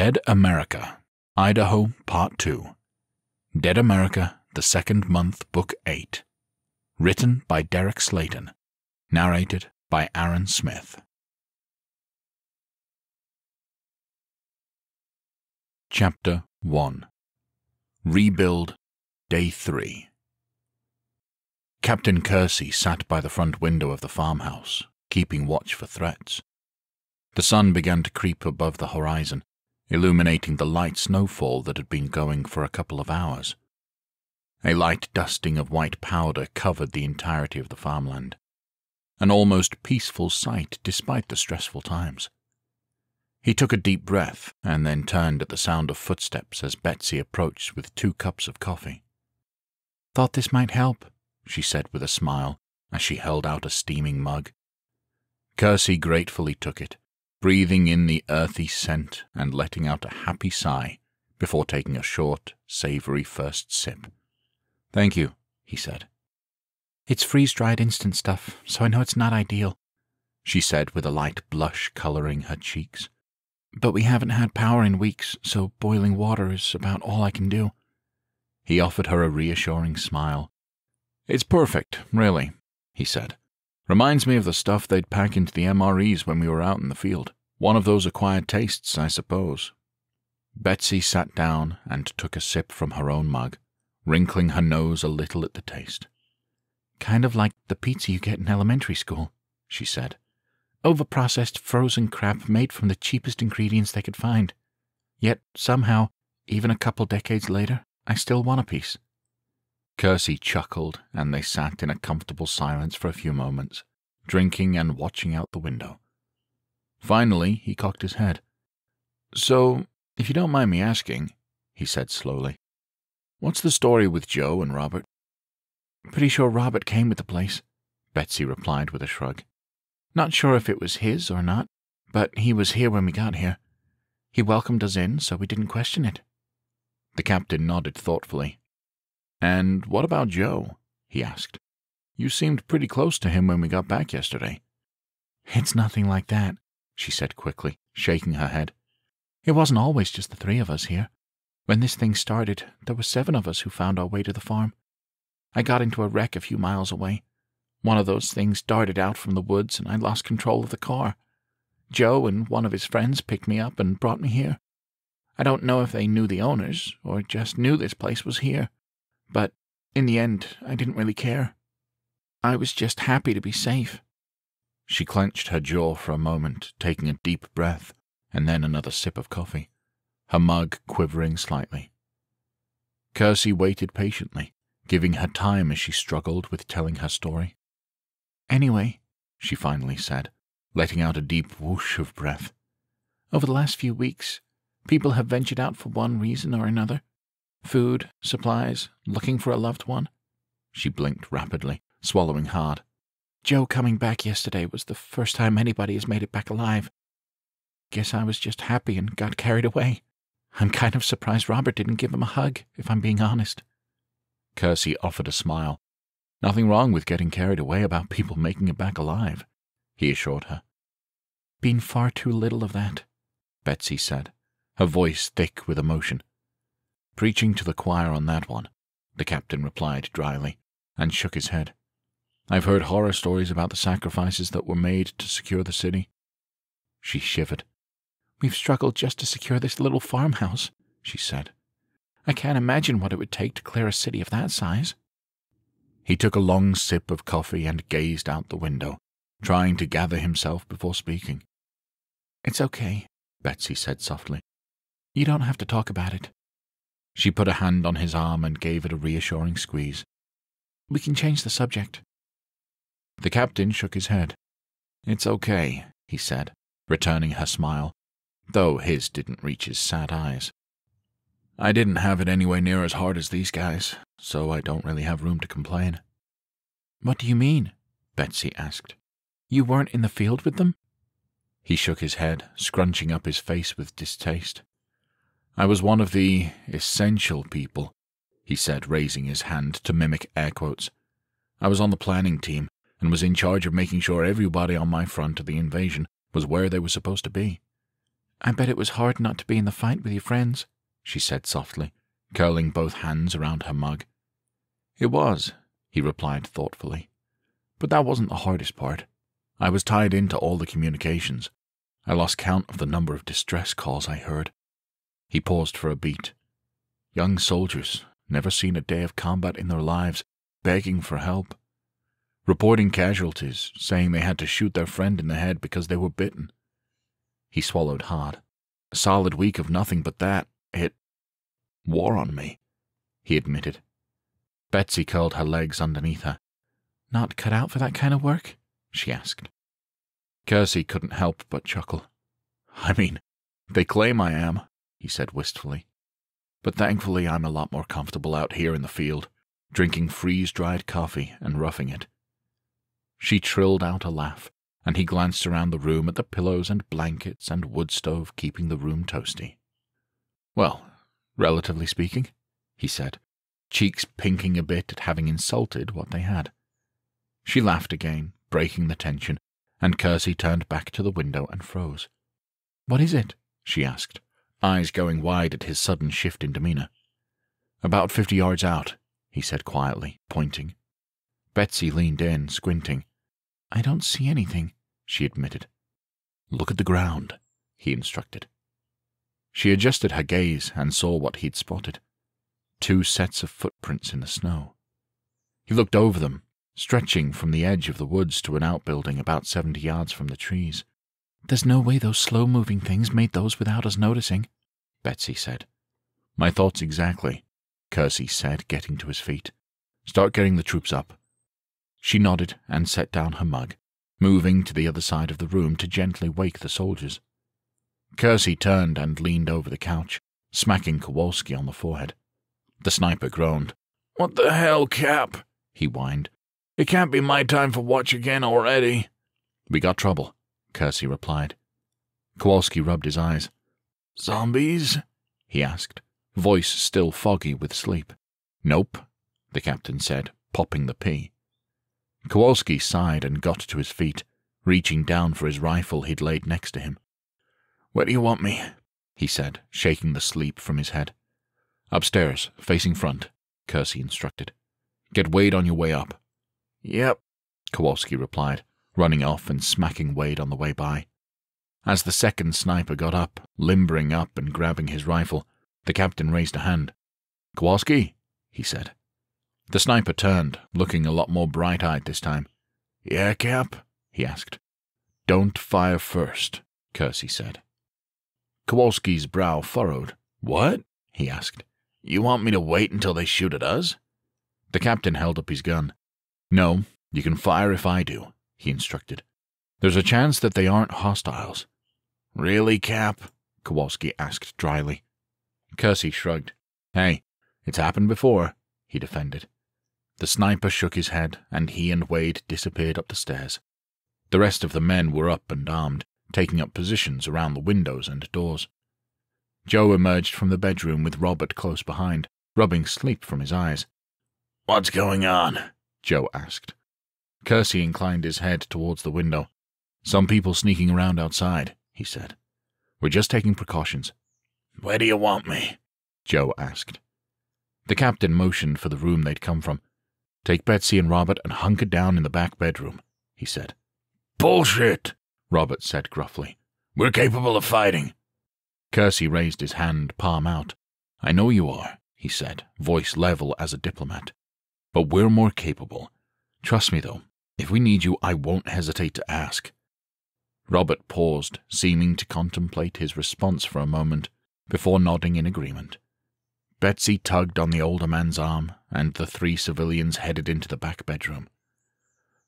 Dead America, Idaho, Part 2. Dead America, the Second Month, Book 8. Written by Derek Slaton. Narrated by Aaron Smith. Chapter 1 Rebuild, Day 3. Captain Kersey sat by the front window of the farmhouse, keeping watch for threats. The sun began to creep above the horizon, illuminating the light snowfall that had been going for a couple of hours. A light dusting of white powder covered the entirety of the farmland, an almost peaceful sight despite the stressful times. He took a deep breath and then turned at the sound of footsteps as Betsy approached with two cups of coffee. Thought this might help, she said with a smile as she held out a steaming mug. Kersey gratefully took it breathing in the earthy scent and letting out a happy sigh before taking a short, savory first sip. Thank you, he said. It's freeze dried instant stuff, so I know it's not ideal, she said with a light blush coloring her cheeks. But we haven't had power in weeks, so boiling water is about all I can do. He offered her a reassuring smile. It's perfect, really, he said. Reminds me of the stuff they'd pack into the MREs when we were out in the field. One of those acquired tastes, I suppose. Betsy sat down and took a sip from her own mug, wrinkling her nose a little at the taste. Kind of like the pizza you get in elementary school, she said. Overprocessed frozen crap made from the cheapest ingredients they could find. Yet somehow, even a couple decades later, I still want a piece. Kersey chuckled, and they sat in a comfortable silence for a few moments, drinking and watching out the window. Finally, he cocked his head. So, if you don't mind me asking, he said slowly, what's the story with Joe and Robert? Pretty sure Robert came with the place, Betsy replied with a shrug. Not sure if it was his or not, but he was here when we got here. He welcomed us in, so we didn't question it. The captain nodded thoughtfully. And what about Joe? he asked. You seemed pretty close to him when we got back yesterday. It's nothing like that, she said quickly, shaking her head. It wasn't always just the three of us here. When this thing started, there were seven of us who found our way to the farm. I got into a wreck a few miles away. One of those things darted out from the woods, and I lost control of the car. Joe and one of his friends picked me up and brought me here. I don't know if they knew the owners, or just knew this place was here. But in the end, I didn't really care. I was just happy to be safe. She clenched her jaw for a moment, taking a deep breath, and then another sip of coffee, her mug quivering slightly. Kersey waited patiently, giving her time as she struggled with telling her story. Anyway, she finally said, letting out a deep whoosh of breath, over the last few weeks, people have ventured out for one reason or another. Food, supplies, looking for a loved one. She blinked rapidly, swallowing hard. Joe coming back yesterday was the first time anybody has made it back alive. Guess I was just happy and got carried away. I'm kind of surprised Robert didn't give him a hug, if I'm being honest. Kersey offered a smile. Nothing wrong with getting carried away about people making it back alive, he assured her. Been far too little of that, Betsy said, her voice thick with emotion. Preaching to the choir on that one, the captain replied dryly, and shook his head. I've heard horror stories about the sacrifices that were made to secure the city. She shivered. We've struggled just to secure this little farmhouse, she said. I can't imagine what it would take to clear a city of that size. He took a long sip of coffee and gazed out the window, trying to gather himself before speaking. It's okay, Betsy said softly. You don't have to talk about it. She put a hand on his arm and gave it a reassuring squeeze. We can change the subject. The captain shook his head. It's okay, he said, returning her smile, though his didn't reach his sad eyes. I didn't have it anywhere near as hard as these guys, so I don't really have room to complain. What do you mean? Betsy asked. You weren't in the field with them? He shook his head, scrunching up his face with distaste. I was one of the essential people, he said, raising his hand to mimic air quotes. I was on the planning team and was in charge of making sure everybody on my front of the invasion was where they were supposed to be. I bet it was hard not to be in the fight with your friends, she said softly, curling both hands around her mug. It was, he replied thoughtfully. But that wasn't the hardest part. I was tied into all the communications. I lost count of the number of distress calls I heard. He paused for a beat. Young soldiers, never seen a day of combat in their lives, begging for help. Reporting casualties, saying they had to shoot their friend in the head because they were bitten. He swallowed hard. A solid week of nothing but that. It wore on me, he admitted. Betsy curled her legs underneath her. Not cut out for that kind of work? she asked. Kersey couldn't help but chuckle. I mean, they claim I am, he said wistfully. But thankfully, I'm a lot more comfortable out here in the field, drinking freeze dried coffee and roughing it. She trilled out a laugh, and he glanced around the room at the pillows and blankets and wood stove keeping the room toasty. Well, relatively speaking, he said, cheeks pinking a bit at having insulted what they had. She laughed again, breaking the tension, and Kersey turned back to the window and froze. What is it? she asked, eyes going wide at his sudden shift in demeanor. About fifty yards out, he said quietly, pointing. Betsy leaned in, squinting. I don't see anything, she admitted. Look at the ground, he instructed. She adjusted her gaze and saw what he'd spotted two sets of footprints in the snow. He looked over them, stretching from the edge of the woods to an outbuilding about seventy yards from the trees. There's no way those slow moving things made those without us noticing, Betsy said. My thoughts exactly, Kersey said, getting to his feet. Start getting the troops up. She nodded and set down her mug, moving to the other side of the room to gently wake the soldiers. Kersey turned and leaned over the couch, smacking Kowalski on the forehead. The sniper groaned. What the hell, Cap? he whined. It can't be my time for watch again already. We got trouble, Kersey replied. Kowalski rubbed his eyes. Zombies? he asked, voice still foggy with sleep. Nope, the captain said, popping the P. Kowalski sighed and got to his feet, reaching down for his rifle he'd laid next to him. Where do you want me? he said, shaking the sleep from his head. Upstairs, facing front, Kersey instructed. Get Wade on your way up. Yep, Kowalski replied, running off and smacking Wade on the way by. As the second sniper got up, limbering up and grabbing his rifle, the captain raised a hand. Kowalski, he said. The sniper turned, looking a lot more bright eyed this time. Yeah, Cap? he asked. Don't fire first, Kersey said. Kowalski's brow furrowed. What? he asked. You want me to wait until they shoot at us? The captain held up his gun. No, you can fire if I do, he instructed. There's a chance that they aren't hostiles. Really, Cap? Kowalski asked dryly. Kersey shrugged. Hey, it's happened before, he defended. The sniper shook his head, and he and Wade disappeared up the stairs. The rest of the men were up and armed, taking up positions around the windows and doors. Joe emerged from the bedroom with Robert close behind, rubbing sleep from his eyes. What's going on? Joe asked. Kersey inclined his head towards the window. Some people sneaking around outside, he said. We're just taking precautions. Where do you want me? Joe asked. The captain motioned for the room they'd come from. Take Betsy and Robert and hunker down in the back bedroom, he said. Bullshit, Robert said gruffly. We're capable of fighting. Kersey raised his hand, palm out. I know you are, he said, voice level as a diplomat. But we're more capable. Trust me, though, if we need you, I won't hesitate to ask. Robert paused, seeming to contemplate his response for a moment, before nodding in agreement. Betsy tugged on the older man's arm, and the three civilians headed into the back bedroom.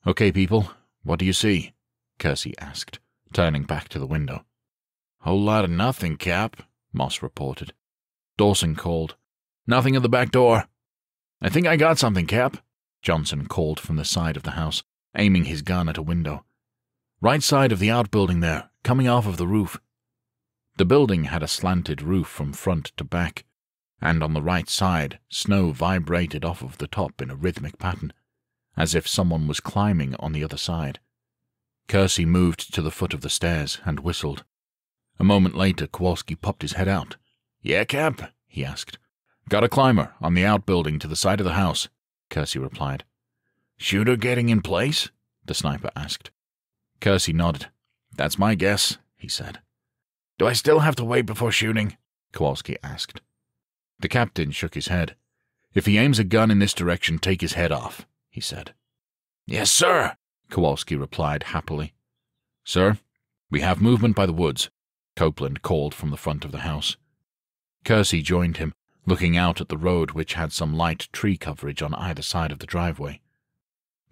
Okay, people, what do you see? Kersey asked, turning back to the window. Whole lot of nothing, Cap, Moss reported. Dawson called. Nothing at the back door. I think I got something, Cap, Johnson called from the side of the house, aiming his gun at a window. Right side of the outbuilding there, coming off of the roof. The building had a slanted roof from front to back, and on the right side, snow vibrated off of the top in a rhythmic pattern, as if someone was climbing on the other side. Kersey moved to the foot of the stairs and whistled. A moment later, Kowalski popped his head out. Yeah, Cap? he asked. Got a climber on the outbuilding to the side of the house, Kersey replied. Shooter getting in place? the sniper asked. Kersey nodded. That's my guess, he said. Do I still have to wait before shooting? Kowalski asked. The captain shook his head. If he aims a gun in this direction, take his head off, he said. Yes, sir, Kowalski replied happily. Sir, we have movement by the woods, Copeland called from the front of the house. Kersey joined him, looking out at the road which had some light tree coverage on either side of the driveway.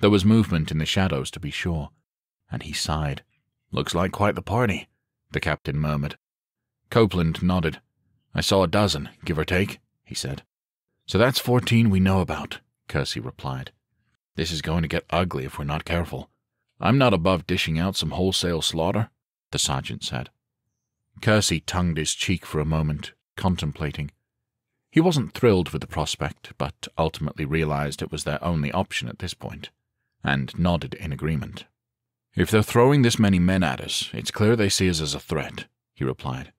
There was movement in the shadows, to be sure, and he sighed. Looks like quite the party, the captain murmured. Copeland nodded. I saw a dozen, give or take, he said. So that's fourteen we know about, Kersey replied. This is going to get ugly if we're not careful. I'm not above dishing out some wholesale slaughter, the sergeant said. Kersey tongued his cheek for a moment, contemplating. He wasn't thrilled with the prospect, but ultimately realized it was their only option at this point, and nodded in agreement. If they're throwing this many men at us, it's clear they see us as a threat, he replied.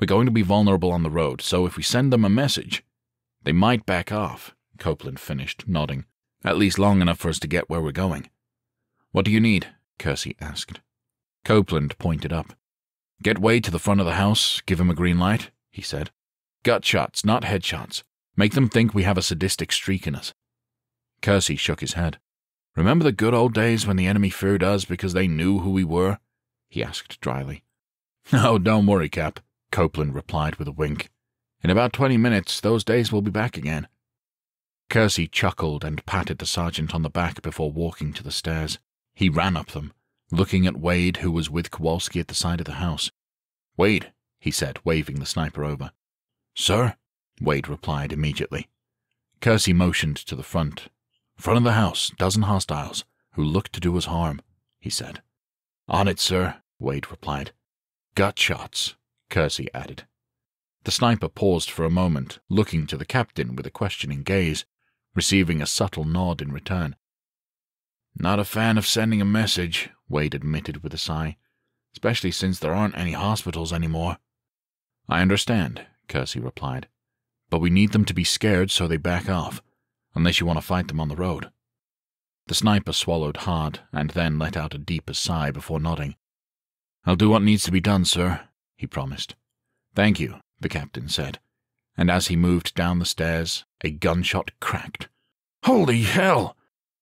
We're going to be vulnerable on the road, so if we send them a message, they might back off, Copeland finished, nodding, at least long enough for us to get where we're going. What do you need? Kersey asked. Copeland pointed up. Get Wade to the front of the house, give him a green light, he said. Gut shots, not headshots. Make them think we have a sadistic streak in us. Kersey shook his head. Remember the good old days when the enemy feared us because they knew who we were? he asked dryly. Oh, don't worry, Cap, Copeland replied with a wink. In about twenty minutes, those days will be back again. Kersey chuckled and patted the sergeant on the back before walking to the stairs. He ran up them, looking at Wade, who was with Kowalski at the side of the house. Wade, he said, waving the sniper over. Sir? Wade replied immediately. Kersey motioned to the front, Front of the house, dozen hostiles, who look to do us harm, he said. On it, sir, Wade replied. Gut shots, Kersey added. The sniper paused for a moment, looking to the captain with a questioning gaze, receiving a subtle nod in return. Not a fan of sending a message, Wade admitted with a sigh, especially since there aren't any hospitals anymore. I understand, Kersey replied, but we need them to be scared so they back off unless you want to fight them on the road. The sniper swallowed hard and then let out a deeper sigh before nodding. I'll do what needs to be done, sir, he promised. Thank you, the captain said, and as he moved down the stairs, a gunshot cracked. Holy hell!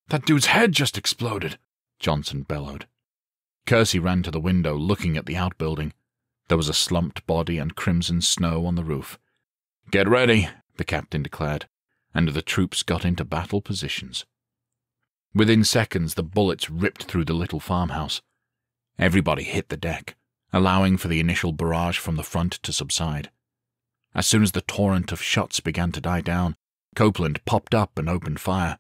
That dude's head just exploded, Johnson bellowed. Kersey ran to the window, looking at the outbuilding. There was a slumped body and crimson snow on the roof. Get ready, the captain declared and the troops got into battle positions. Within seconds, the bullets ripped through the little farmhouse. Everybody hit the deck, allowing for the initial barrage from the front to subside. As soon as the torrent of shots began to die down, Copeland popped up and opened fire.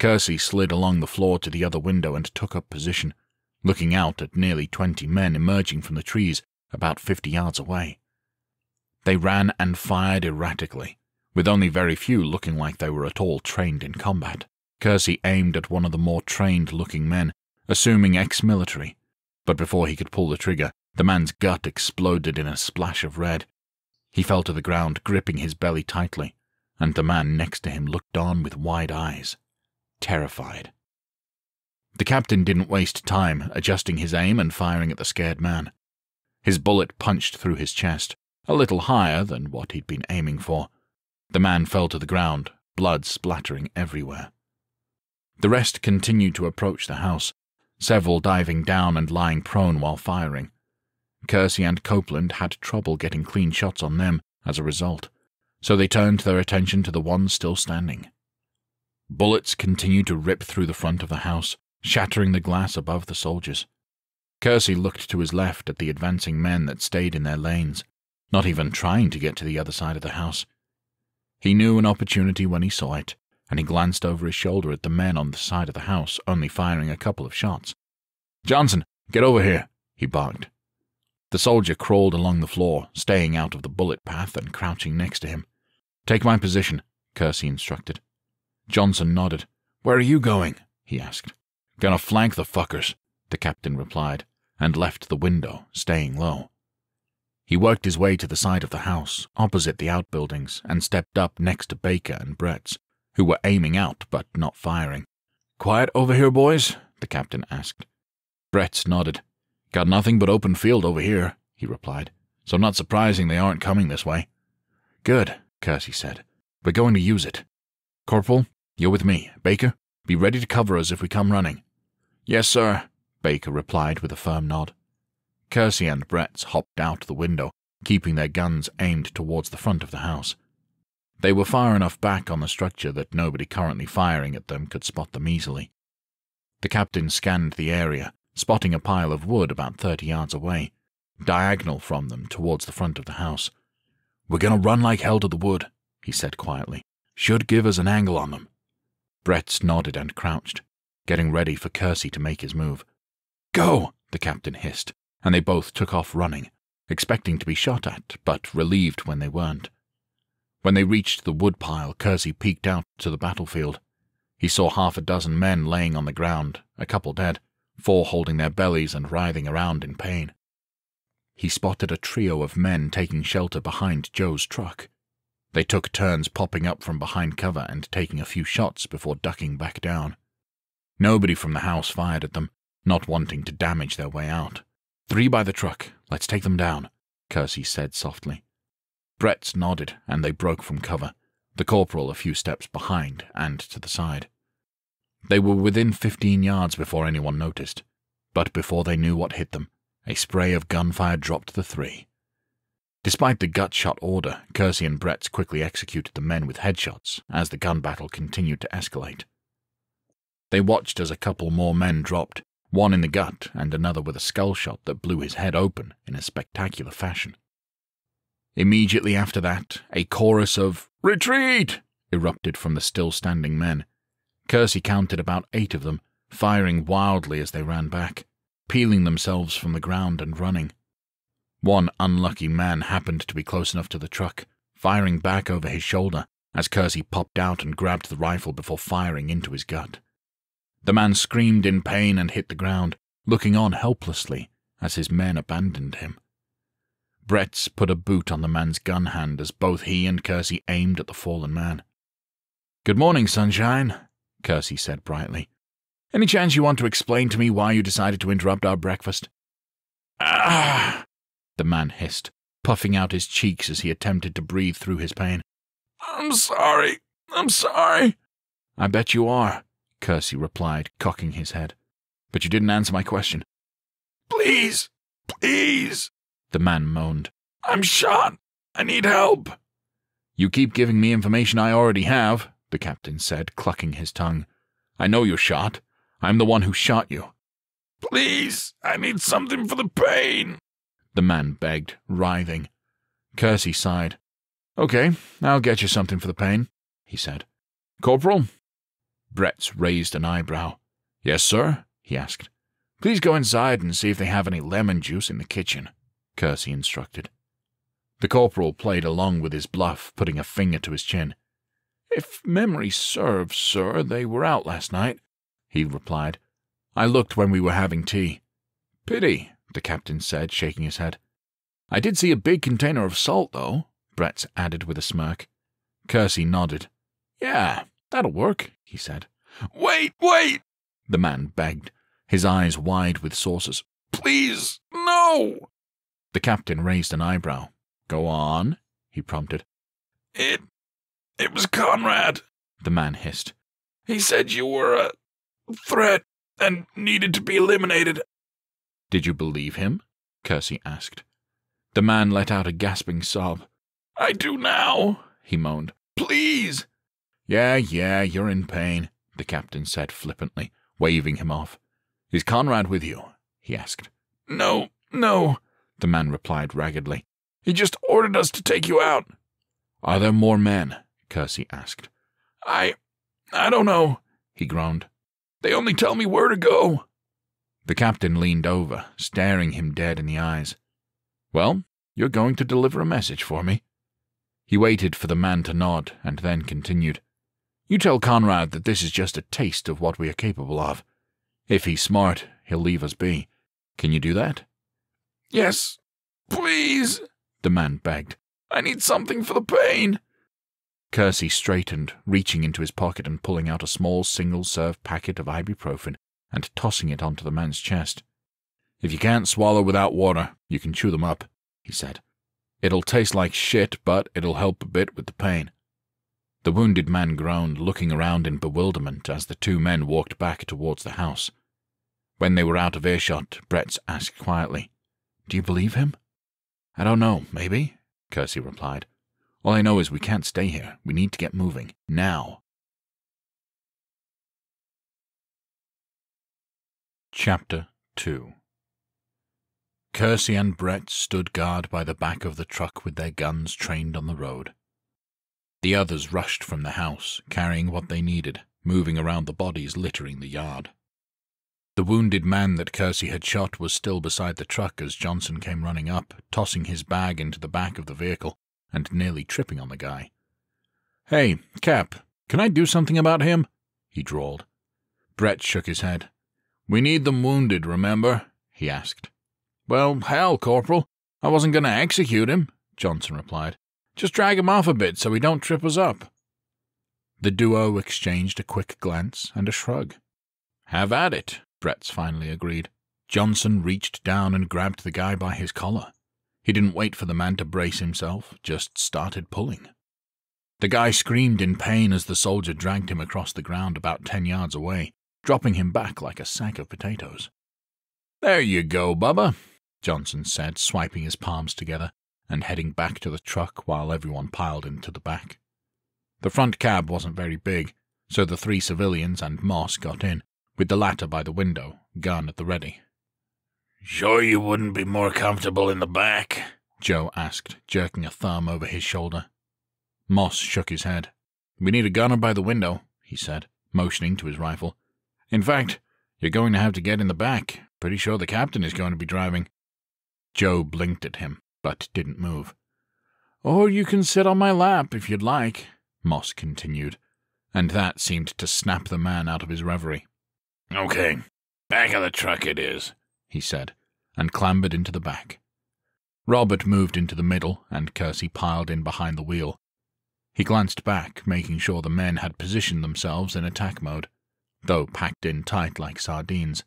Kersey slid along the floor to the other window and took up position, looking out at nearly twenty men emerging from the trees about fifty yards away. They ran and fired erratically, with only very few looking like they were at all trained in combat. Kersey aimed at one of the more trained looking men, assuming ex military, but before he could pull the trigger, the man's gut exploded in a splash of red. He fell to the ground, gripping his belly tightly, and the man next to him looked on with wide eyes, terrified. The captain didn't waste time adjusting his aim and firing at the scared man. His bullet punched through his chest, a little higher than what he'd been aiming for, the man fell to the ground, blood splattering everywhere. The rest continued to approach the house, several diving down and lying prone while firing. Kersey and Copeland had trouble getting clean shots on them as a result, so they turned their attention to the ones still standing. Bullets continued to rip through the front of the house, shattering the glass above the soldiers. Kersey looked to his left at the advancing men that stayed in their lanes, not even trying to get to the other side of the house. He knew an opportunity when he saw it, and he glanced over his shoulder at the men on the side of the house, only firing a couple of shots. Johnson, get over here, he barked. The soldier crawled along the floor, staying out of the bullet path and crouching next to him. Take my position, Kersey instructed. Johnson nodded. Where are you going? he asked. Gonna flank the fuckers, the captain replied, and left the window, staying low. He worked his way to the side of the house, opposite the outbuildings, and stepped up next to Baker and Bretts, who were aiming out but not firing. Quiet over here, boys? the captain asked. Bretts nodded. Got nothing but open field over here, he replied, so not surprising they aren't coming this way. Good, Kersey said. We're going to use it. Corporal, you're with me. Baker, be ready to cover us if we come running. Yes, sir, Baker replied with a firm nod. Kersey and Bretts hopped out the window, keeping their guns aimed towards the front of the house. They were far enough back on the structure that nobody currently firing at them could spot them easily. The captain scanned the area, spotting a pile of wood about thirty yards away, diagonal from them towards the front of the house. We're going to run like hell to the wood, he said quietly. Should give us an angle on them. Bretts nodded and crouched, getting ready for Kersey to make his move. Go, the captain hissed, and they both took off running, expecting to be shot at, but relieved when they weren't. When they reached the woodpile, Kersey peeked out to the battlefield. He saw half a dozen men laying on the ground, a couple dead, four holding their bellies and writhing around in pain. He spotted a trio of men taking shelter behind Joe's truck. They took turns popping up from behind cover and taking a few shots before ducking back down. Nobody from the house fired at them, not wanting to damage their way out. Three by the truck. Let's take them down, Kersey said softly. Bretts nodded, and they broke from cover, the corporal a few steps behind and to the side. They were within fifteen yards before anyone noticed, but before they knew what hit them, a spray of gunfire dropped the three. Despite the gut shot order, Kersey and Bretts quickly executed the men with headshots as the gun battle continued to escalate. They watched as a couple more men dropped, one in the gut and another with a skull shot that blew his head open in a spectacular fashion. Immediately after that, a chorus of Retreat! erupted from the still standing men. Kersey counted about eight of them, firing wildly as they ran back, peeling themselves from the ground and running. One unlucky man happened to be close enough to the truck, firing back over his shoulder as Kersey popped out and grabbed the rifle before firing into his gut. The man screamed in pain and hit the ground, looking on helplessly as his men abandoned him. Bretts put a boot on the man's gun hand as both he and Kersey aimed at the fallen man. Good morning, Sunshine, Kersey said brightly. Any chance you want to explain to me why you decided to interrupt our breakfast? Ah! The man hissed, puffing out his cheeks as he attempted to breathe through his pain. I'm sorry. I'm sorry. I bet you are, Kersey replied, cocking his head. But you didn't answer my question. Please, please, the man moaned. I'm shot. I need help. You keep giving me information I already have, the captain said, clucking his tongue. I know you're shot. I'm the one who shot you. Please, I need something for the pain, the man begged, writhing. Kersey sighed. Okay, I'll get you something for the pain, he said. Corporal, Bretts raised an eyebrow. Yes, sir? he asked. Please go inside and see if they have any lemon juice in the kitchen, Kersey instructed. The corporal played along with his bluff, putting a finger to his chin. If memory serves, sir, they were out last night, he replied. I looked when we were having tea. Pity, the captain said, shaking his head. I did see a big container of salt, though, Bretts added with a smirk. Kersey nodded. Yeah, that'll work, he said. Wait, wait! The man begged, his eyes wide with saucers. Please, no! The captain raised an eyebrow. Go on, he prompted. It. it was Conrad, the man hissed. He said you were a threat and needed to be eliminated. Did you believe him? Kersey asked. The man let out a gasping sob. I do now, he moaned. Please! Yeah, yeah, you're in pain, the captain said flippantly, waving him off. Is Conrad with you? he asked. No, no, the man replied raggedly. He just ordered us to take you out. Are there more men? Kersey asked. I. I don't know, he groaned. They only tell me where to go. The captain leaned over, staring him dead in the eyes. Well, you're going to deliver a message for me. He waited for the man to nod and then continued. You tell Conrad that this is just a taste of what we are capable of. If he's smart, he'll leave us be. Can you do that? Yes, please, the man begged. I need something for the pain. Kersey straightened, reaching into his pocket and pulling out a small single serve packet of ibuprofen and tossing it onto the man's chest. If you can't swallow without water, you can chew them up, he said. It'll taste like shit, but it'll help a bit with the pain. The wounded man groaned, looking around in bewilderment as the two men walked back towards the house. When they were out of earshot, Bretts asked quietly, Do you believe him? I don't know, maybe, Kersey replied. All I know is we can't stay here. We need to get moving. Now. Chapter 2 Kersey and Brett stood guard by the back of the truck with their guns trained on the road. The others rushed from the house, carrying what they needed, moving around the bodies littering the yard. The wounded man that Kersey had shot was still beside the truck as Johnson came running up, tossing his bag into the back of the vehicle and nearly tripping on the guy. Hey, Cap, can I do something about him? he drawled. Brett shook his head. We need them wounded, remember? he asked. Well, hell, Corporal. I wasn't going to execute him, Johnson replied. Just drag him off a bit so he don't trip us up. The duo exchanged a quick glance and a shrug. Have at it, Bretts finally agreed. Johnson reached down and grabbed the guy by his collar. He didn't wait for the man to brace himself, just started pulling. The guy screamed in pain as the soldier dragged him across the ground about ten yards away, dropping him back like a sack of potatoes. There you go, Bubba, Johnson said, swiping his palms together and heading back to the truck while everyone piled into the back. The front cab wasn't very big, so the three civilians and Moss got in, with the latter by the window, gun at the ready. Sure you wouldn't be more comfortable in the back? Joe asked, jerking a thumb over his shoulder. Moss shook his head. We need a gunner by the window, he said, motioning to his rifle. In fact, you're going to have to get in the back. Pretty sure the captain is going to be driving. Joe blinked at him, but didn't move. Or you can sit on my lap if you'd like, Moss continued, and that seemed to snap the man out of his reverie. Okay, back of the truck it is he said, and clambered into the back. Robert moved into the middle, and Kersey piled in behind the wheel. He glanced back, making sure the men had positioned themselves in attack mode, though packed in tight like sardines.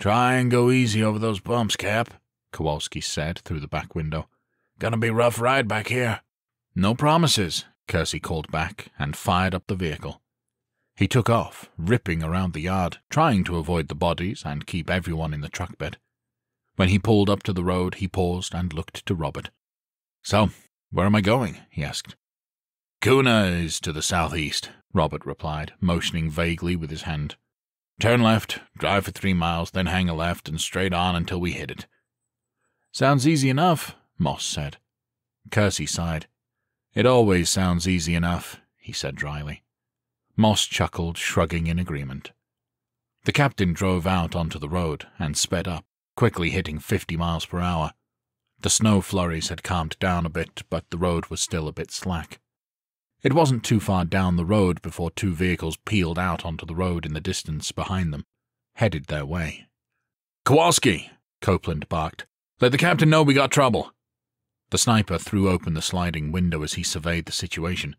Try and go easy over those bumps, Cap, Kowalski said through the back window. Gonna be rough ride back here. No promises, Kersey called back, and fired up the vehicle. He took off, ripping around the yard, trying to avoid the bodies and keep everyone in the truck bed. When he pulled up to the road, he paused and looked to Robert. So, where am I going? he asked. Kuna is to the southeast, Robert replied, motioning vaguely with his hand. Turn left, drive for three miles, then hang a left and straight on until we hit it. Sounds easy enough, Moss said. Kersey sighed. It always sounds easy enough, he said dryly. Moss chuckled, shrugging in agreement. The captain drove out onto the road and sped up, quickly hitting 50 miles per hour. The snow flurries had calmed down a bit, but the road was still a bit slack. It wasn't too far down the road before two vehicles peeled out onto the road in the distance behind them, headed their way. Kowalski, Copeland barked. Let the captain know we got trouble. The sniper threw open the sliding window as he surveyed the situation.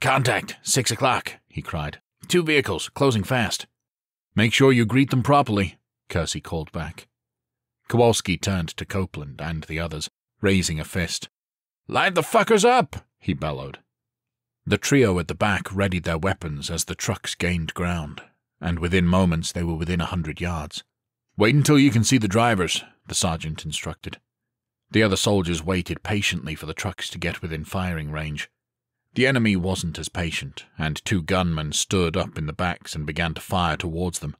Contact, six o'clock, he cried. Two vehicles, closing fast. Make sure you greet them properly, Kersey called back. Kowalski turned to Copeland and the others, raising a fist. Light the fuckers up, he bellowed. The trio at the back readied their weapons as the trucks gained ground, and within moments they were within a hundred yards. Wait until you can see the drivers, the sergeant instructed. The other soldiers waited patiently for the trucks to get within firing range. The enemy wasn't as patient, and two gunmen stood up in the backs and began to fire towards them.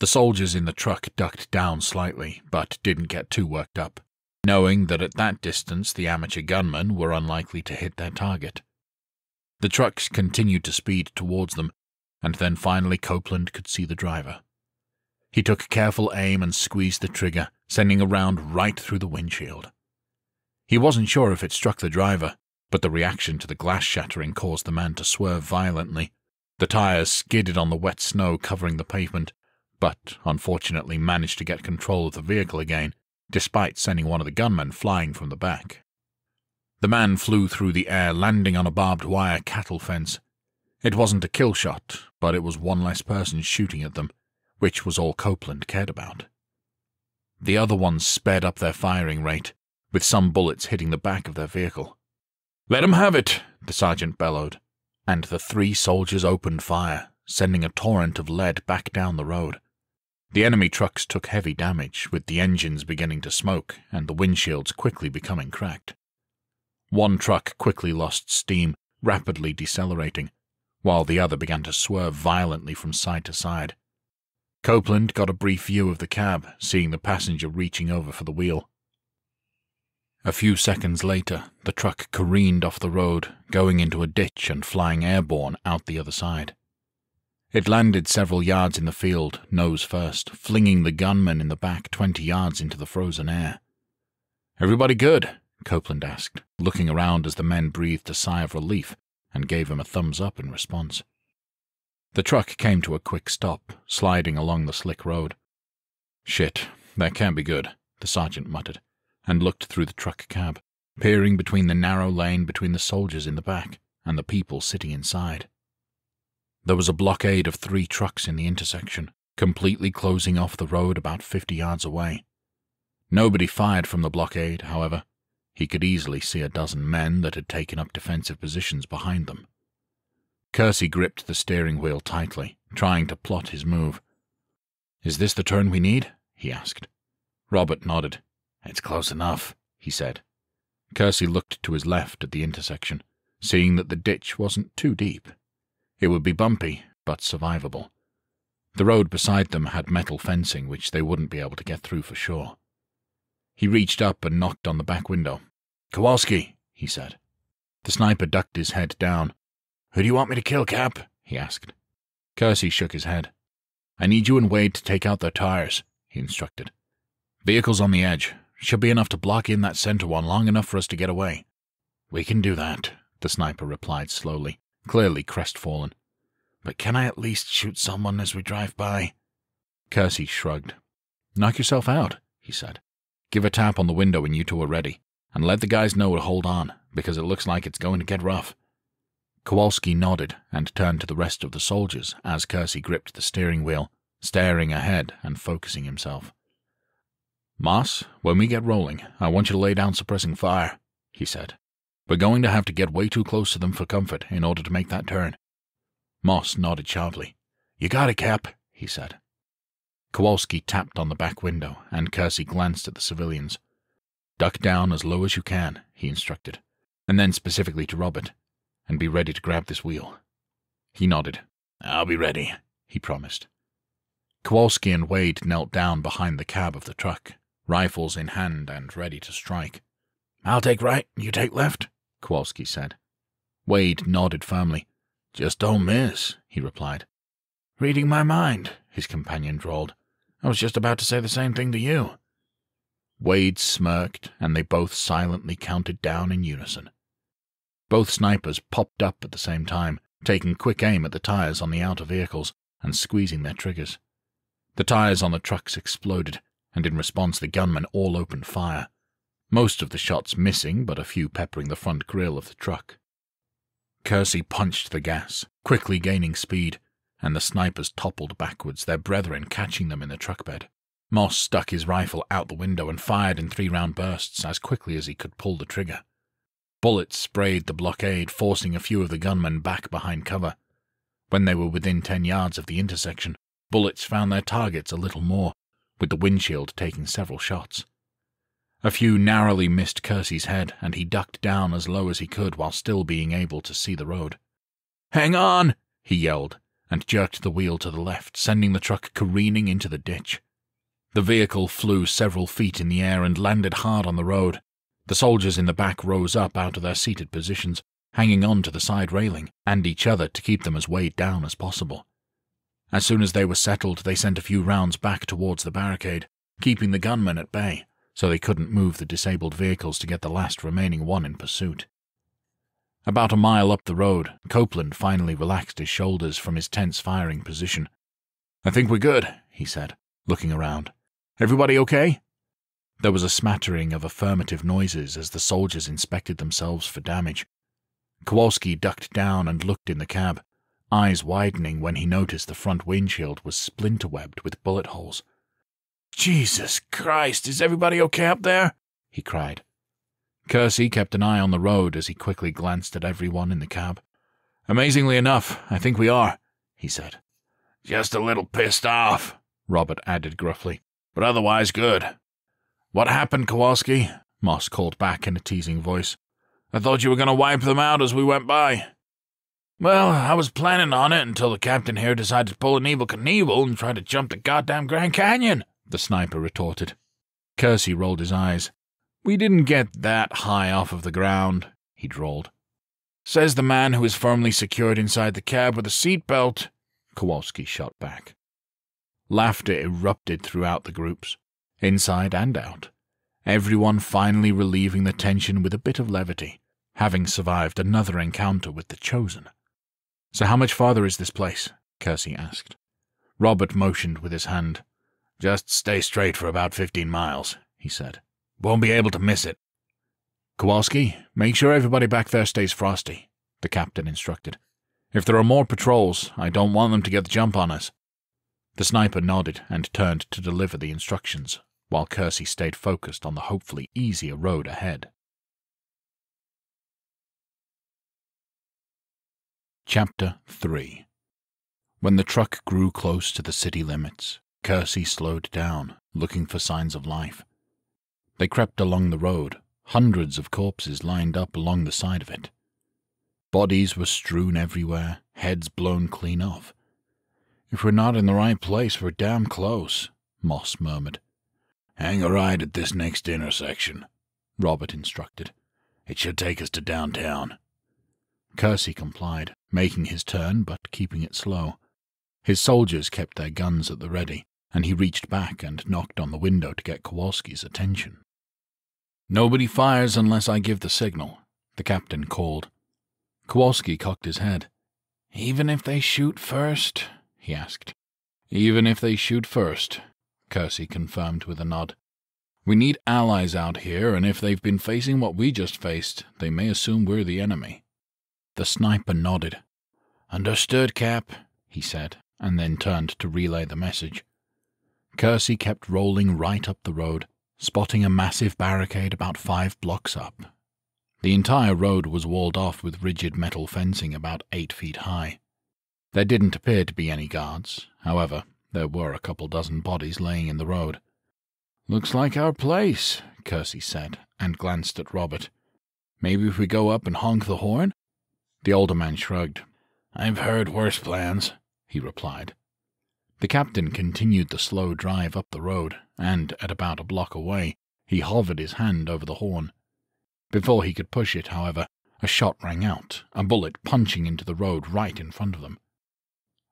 The soldiers in the truck ducked down slightly, but didn't get too worked up, knowing that at that distance the amateur gunmen were unlikely to hit their target. The trucks continued to speed towards them, and then finally Copeland could see the driver. He took careful aim and squeezed the trigger, sending a round right through the windshield. He wasn't sure if it struck the driver, but the reaction to the glass shattering caused the man to swerve violently. The tires skidded on the wet snow covering the pavement, but unfortunately managed to get control of the vehicle again, despite sending one of the gunmen flying from the back. The man flew through the air, landing on a barbed wire cattle fence. It wasn't a kill shot, but it was one less person shooting at them, which was all Copeland cared about. The other ones sped up their firing rate, with some bullets hitting the back of their vehicle. Let 'em have it, the sergeant bellowed, and the three soldiers opened fire, sending a torrent of lead back down the road. The enemy trucks took heavy damage, with the engines beginning to smoke and the windshields quickly becoming cracked. One truck quickly lost steam, rapidly decelerating, while the other began to swerve violently from side to side. Copeland got a brief view of the cab, seeing the passenger reaching over for the wheel. A few seconds later, the truck careened off the road, going into a ditch and flying airborne out the other side. It landed several yards in the field, nose first, flinging the gunman in the back twenty yards into the frozen air. Everybody good? Copeland asked, looking around as the men breathed a sigh of relief and gave him a thumbs up in response. The truck came to a quick stop, sliding along the slick road. Shit, that can't be good, the sergeant muttered and looked through the truck cab, peering between the narrow lane between the soldiers in the back and the people sitting inside. There was a blockade of three trucks in the intersection, completely closing off the road about fifty yards away. Nobody fired from the blockade, however. He could easily see a dozen men that had taken up defensive positions behind them. Kersey gripped the steering wheel tightly, trying to plot his move. Is this the turn we need? he asked. Robert nodded. It's close enough, he said. Kersey looked to his left at the intersection, seeing that the ditch wasn't too deep. It would be bumpy, but survivable. The road beside them had metal fencing which they wouldn't be able to get through for sure. He reached up and knocked on the back window. Kowalski, he said. The sniper ducked his head down. Who do you want me to kill, Cap? he asked. Kersey shook his head. I need you and Wade to take out their tires, he instructed. Vehicles on the edge. Should be enough to block in that center one long enough for us to get away. We can do that, the sniper replied slowly, clearly crestfallen. But can I at least shoot someone as we drive by? Kersey shrugged. Knock yourself out, he said. Give a tap on the window when you two are ready, and let the guys know to hold on, because it looks like it's going to get rough. Kowalski nodded and turned to the rest of the soldiers as Kersey gripped the steering wheel, staring ahead and focusing himself. Moss, when we get rolling, I want you to lay down suppressing fire, he said. We're going to have to get way too close to them for comfort in order to make that turn. Moss nodded sharply. You got it, Cap, he said. Kowalski tapped on the back window, and Kersey glanced at the civilians. Duck down as low as you can, he instructed, and then specifically to Robert, and be ready to grab this wheel. He nodded. I'll be ready, he promised. Kowalski and Wade knelt down behind the cab of the truck, rifles in hand and ready to strike. I'll take right, you take left, Kowalski said. Wade nodded firmly. Just don't miss, he replied. Reading my mind, his companion drawled. I was just about to say the same thing to you. Wade smirked, and they both silently counted down in unison. Both snipers popped up at the same time, taking quick aim at the tires on the outer vehicles and squeezing their triggers. The tires on the trucks exploded, and in response the gunmen all opened fire, most of the shots missing but a few peppering the front grille of the truck. Kersey punched the gas, quickly gaining speed, and the snipers toppled backwards, their brethren catching them in the truck bed. Moss stuck his rifle out the window and fired in three round bursts as quickly as he could pull the trigger. Bullets sprayed the blockade, forcing a few of the gunmen back behind cover. When they were within ten yards of the intersection, bullets found their targets a little more, with the windshield taking several shots. A few narrowly missed Kersey's head, and he ducked down as low as he could while still being able to see the road. Hang on! he yelled, and jerked the wheel to the left, sending the truck careening into the ditch. The vehicle flew several feet in the air and landed hard on the road. The soldiers in the back rose up out of their seated positions, hanging on to the side railing and each other to keep them as weighed down as possible. As soon as they were settled, they sent a few rounds back towards the barricade, keeping the gunmen at bay, so they couldn't move the disabled vehicles to get the last remaining one in pursuit. About a mile up the road, Copeland finally relaxed his shoulders from his tense firing position. I think we're good, he said, looking around. Everybody okay? There was a smattering of affirmative noises as the soldiers inspected themselves for damage. Kowalski ducked down and looked in the cab, eyes widening when he noticed the front windshield was splinter-webbed with bullet holes. Jesus Christ, is everybody okay up there? he cried. Kersey kept an eye on the road as he quickly glanced at everyone in the cab. Amazingly enough, I think we are, he said. Just a little pissed off, Robert added gruffly, but otherwise good. What happened, Kowalski? Moss called back in a teasing voice. I thought you were going to wipe them out as we went by. Well, I was planning on it until the captain here decided to pull an Evel Knievel and try to jump the goddamn Grand Canyon, the sniper retorted. Kersey rolled his eyes. We didn't get that high off of the ground, he drawled. Says the man who is firmly secured inside the cab with a seat belt, Kowalski shot back. Laughter erupted throughout the groups inside and out, everyone finally relieving the tension with a bit of levity, having survived another encounter with the Chosen. So how much farther is this place? Kersey asked. Robert motioned with his hand. Just stay straight for about fifteen miles, he said. Won't be able to miss it. Kowalski, make sure everybody back there stays frosty, the captain instructed. If there are more patrols, I don't want them to get the jump on us. The sniper nodded and turned to deliver the instructions, while Kersey stayed focused on the hopefully easier road ahead. Chapter 3 When the truck grew close to the city limits, Kersey slowed down, looking for signs of life. They crept along the road, hundreds of corpses lined up along the side of it. Bodies were strewn everywhere, heads blown clean off. If we're not in the right place, we're damn close, Moss murmured. Hang a right at this next intersection, Robert instructed. It should take us to downtown. Kersey complied, making his turn but keeping it slow. His soldiers kept their guns at the ready, and he reached back and knocked on the window to get Kowalski's attention. Nobody fires unless I give the signal, the captain called. Kowalski cocked his head. Even if they shoot first? He asked. Even if they shoot first, Kersey confirmed with a nod. We need allies out here, and if they've been facing what we just faced, they may assume we're the enemy. The sniper nodded. Understood, Cap, he said, and then turned to relay the message. Kersey kept rolling right up the road, spotting a massive barricade about five blocks up. The entire road was walled off with rigid metal fencing about eight feet high. There didn't appear to be any guards, however, there were a couple dozen bodies laying in the road. Looks like our place, Kersey said, and glanced at Robert. Maybe if we go up and honk the horn? The older man shrugged. I've heard worse plans, he replied. The captain continued the slow drive up the road, and at about a block away, he hovered his hand over the horn. Before he could push it, however, a shot rang out, a bullet punching into the road right in front of them.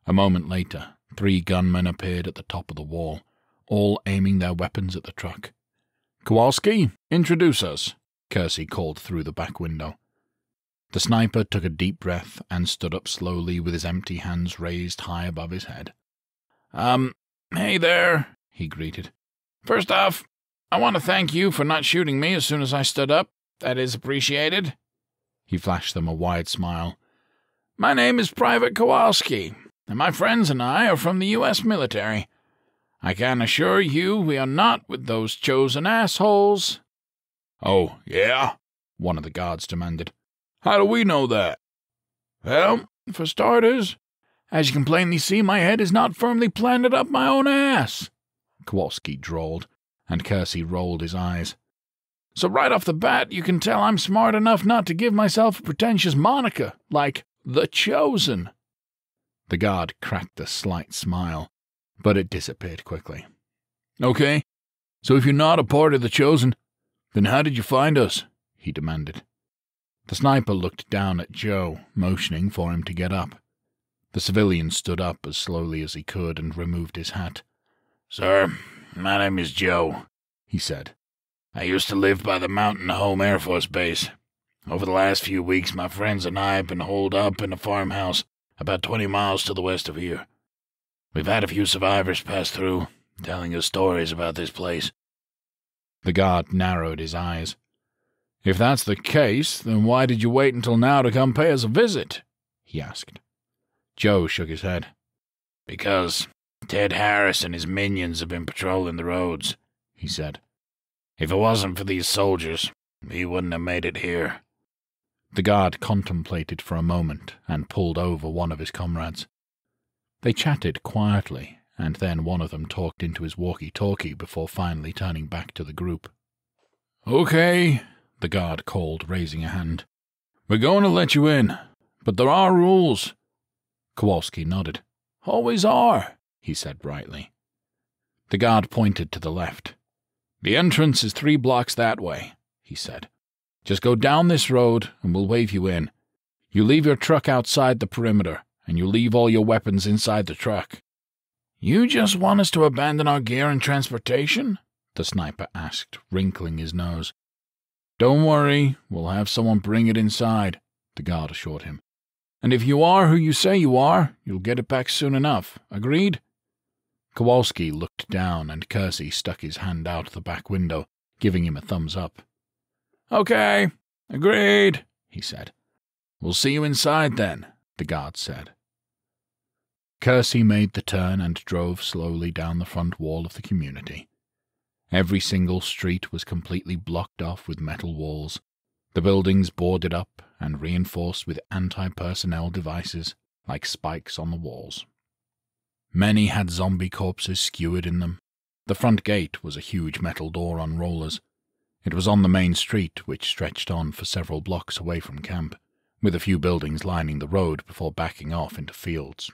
A moment later, Three gunmen appeared at the top of the wall, all aiming their weapons at the truck. Kowalski, introduce us, Kersey called through the back window. The sniper took a deep breath and stood up slowly with his empty hands raised high above his head. Um, hey there, he greeted. First off, I want to thank you for not shooting me as soon as I stood up. That is appreciated. He flashed them a wide smile. My name is Private Kowalski and my friends and I are from the U.S. military. I can assure you we are not with those chosen assholes. Oh, yeah? One of the guards demanded. How do we know that? Well, for starters, as you can plainly see, my head is not firmly planted up my own ass, Kowalski drawled, and Kersey rolled his eyes. So right off the bat, you can tell I'm smart enough not to give myself a pretentious moniker, like The Chosen. The guard cracked a slight smile, but it disappeared quickly. Okay, so if you're not a part of the Chosen, then how did you find us? he demanded. The sniper looked down at Joe, motioning for him to get up. The civilian stood up as slowly as he could and removed his hat. Sir, my name is Joe, he said. I used to live by the Mountain Home Air Force Base. Over the last few weeks, my friends and I have been holed up in a farmhouse about 20 miles to the west of here. We've had a few survivors pass through, telling us stories about this place. The guard narrowed his eyes. If that's the case, then why did you wait until now to come pay us a visit? he asked. Joe shook his head. Because Ted Harris and his minions have been patrolling the roads, he said. If it wasn't for these soldiers, we wouldn't have made it here. The guard contemplated for a moment and pulled over one of his comrades. They chatted quietly, and then one of them talked into his walkie talkie before finally turning back to the group. Okay, the guard called, raising a hand. We're going to let you in, but there are rules. Kowalski nodded. Always are, he said brightly. The guard pointed to the left. The entrance is three blocks that way, he said. Just go down this road and we'll wave you in. You leave your truck outside the perimeter, and you leave all your weapons inside the truck. You just want us to abandon our gear and transportation? The sniper asked, wrinkling his nose. Don't worry, we'll have someone bring it inside, the guard assured him. And if you are who you say you are, you'll get it back soon enough. Agreed? Kowalski looked down, and Kersey stuck his hand out the back window, giving him a thumbs up. Okay, agreed, he said. We'll see you inside then, the guard said. Kersey made the turn and drove slowly down the front wall of the community. Every single street was completely blocked off with metal walls, the buildings boarded up and reinforced with anti personnel devices like spikes on the walls. Many had zombie corpses skewered in them. The front gate was a huge metal door on rollers. It was on the main street, which stretched on for several blocks away from camp, with a few buildings lining the road before backing off into fields.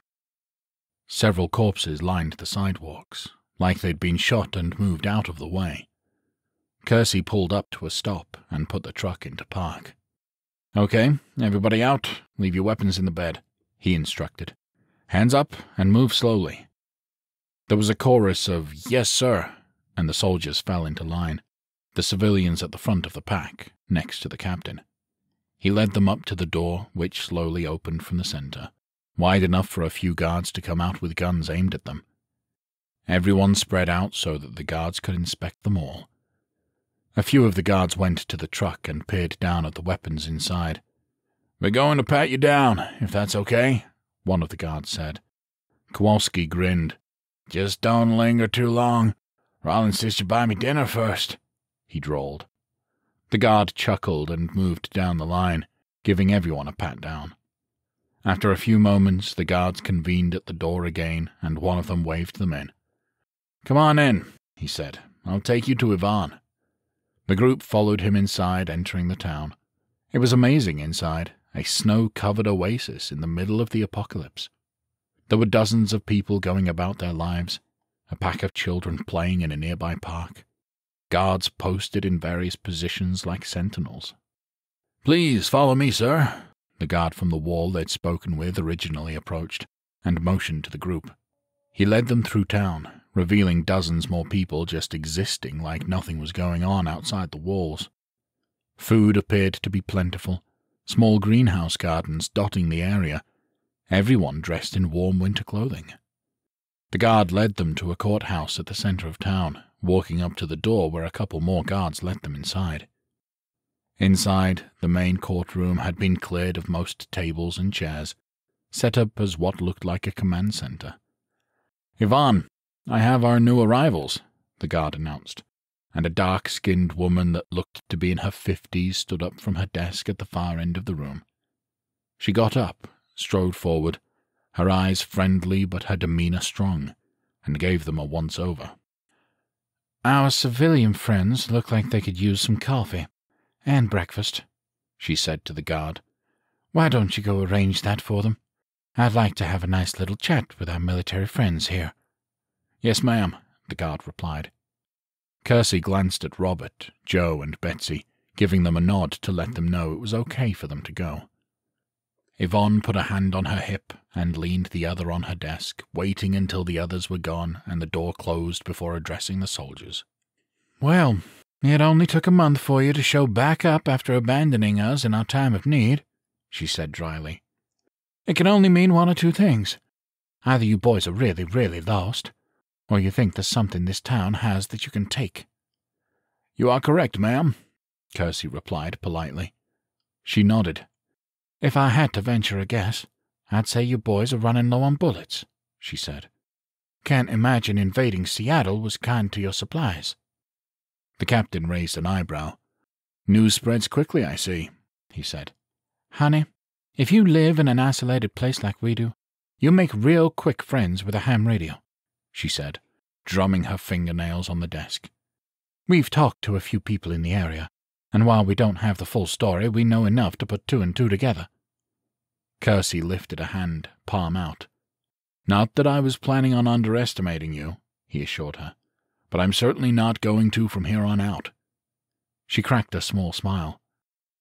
Several corpses lined the sidewalks, like they'd been shot and moved out of the way. Kersey pulled up to a stop and put the truck into park. Okay, everybody out. Leave your weapons in the bed, he instructed. Hands up and move slowly. There was a chorus of, Yes, sir, and the soldiers fell into line, the civilians at the front of the pack, next to the captain. He led them up to the door, which slowly opened from the center wide enough for a few guards to come out with guns aimed at them. Everyone spread out so that the guards could inspect them all. A few of the guards went to the truck and peered down at the weapons inside. We're going to pat you down, if that's okay, one of the guards said. Kowalski grinned. Just don't linger too long, I'll insist you buy me dinner first, he drawled. The guard chuckled and moved down the line, giving everyone a pat down. After a few moments, the guards convened at the door again, and one of them waved them in. Come on in, he said. I'll take you to Yvonne. The group followed him inside, entering the town. It was amazing inside, a snow covered oasis in the middle of the apocalypse. There were dozens of people going about their lives, a pack of children playing in a nearby park, guards posted in various positions like sentinels. Please follow me, sir, the guard from the wall they'd spoken with originally approached and motioned to the group. He led them through town, revealing dozens more people just existing like nothing was going on outside the walls. Food appeared to be plentiful, small greenhouse gardens dotting the area, everyone dressed in warm winter clothing. The guard led them to a courthouse at the center of town, walking up to the door where a couple more guards let them inside. Inside, the main courtroom had been cleared of most tables and chairs, set up as what looked like a command center. Yvonne, I have our new arrivals, the guard announced, and a dark skinned woman that looked to be in her fifties stood up from her desk at the far end of the room. She got up, strode forward, her eyes friendly but her demeanor strong, and gave them a once over. Our civilian friends look like they could use some coffee and breakfast, she said to the guard. Why don't you go arrange that for them? I'd like to have a nice little chat with our military friends here. Yes, ma'am, the guard replied. Kersey glanced at Robert, Joe, and Betsy, giving them a nod to let them know it was okay for them to go. Yvonne put a hand on her hip and leaned the other on her desk, waiting until the others were gone and the door closed before addressing the soldiers. Well, it only took a month for you to show back up after abandoning us in our time of need, she said dryly. It can only mean one or two things. Either you boys are really, really lost, or you think there's something this town has that you can take. You are correct, ma'am, Kersey replied politely. She nodded. If I had to venture a guess, I'd say you boys are running low on bullets, she said. Can't imagine invading Seattle was kind to your supplies. The captain raised an eyebrow. News spreads quickly, I see, he said. Honey, if you live in an isolated place like we do, you make real quick friends with a ham radio, she said, drumming her fingernails on the desk. We've talked to a few people in the area, and while we don't have the full story, we know enough to put two and two together. Kersey lifted a hand, palm out. Not that I was planning on underestimating you, he assured her, but I'm certainly not going to from here on out. She cracked a small smile.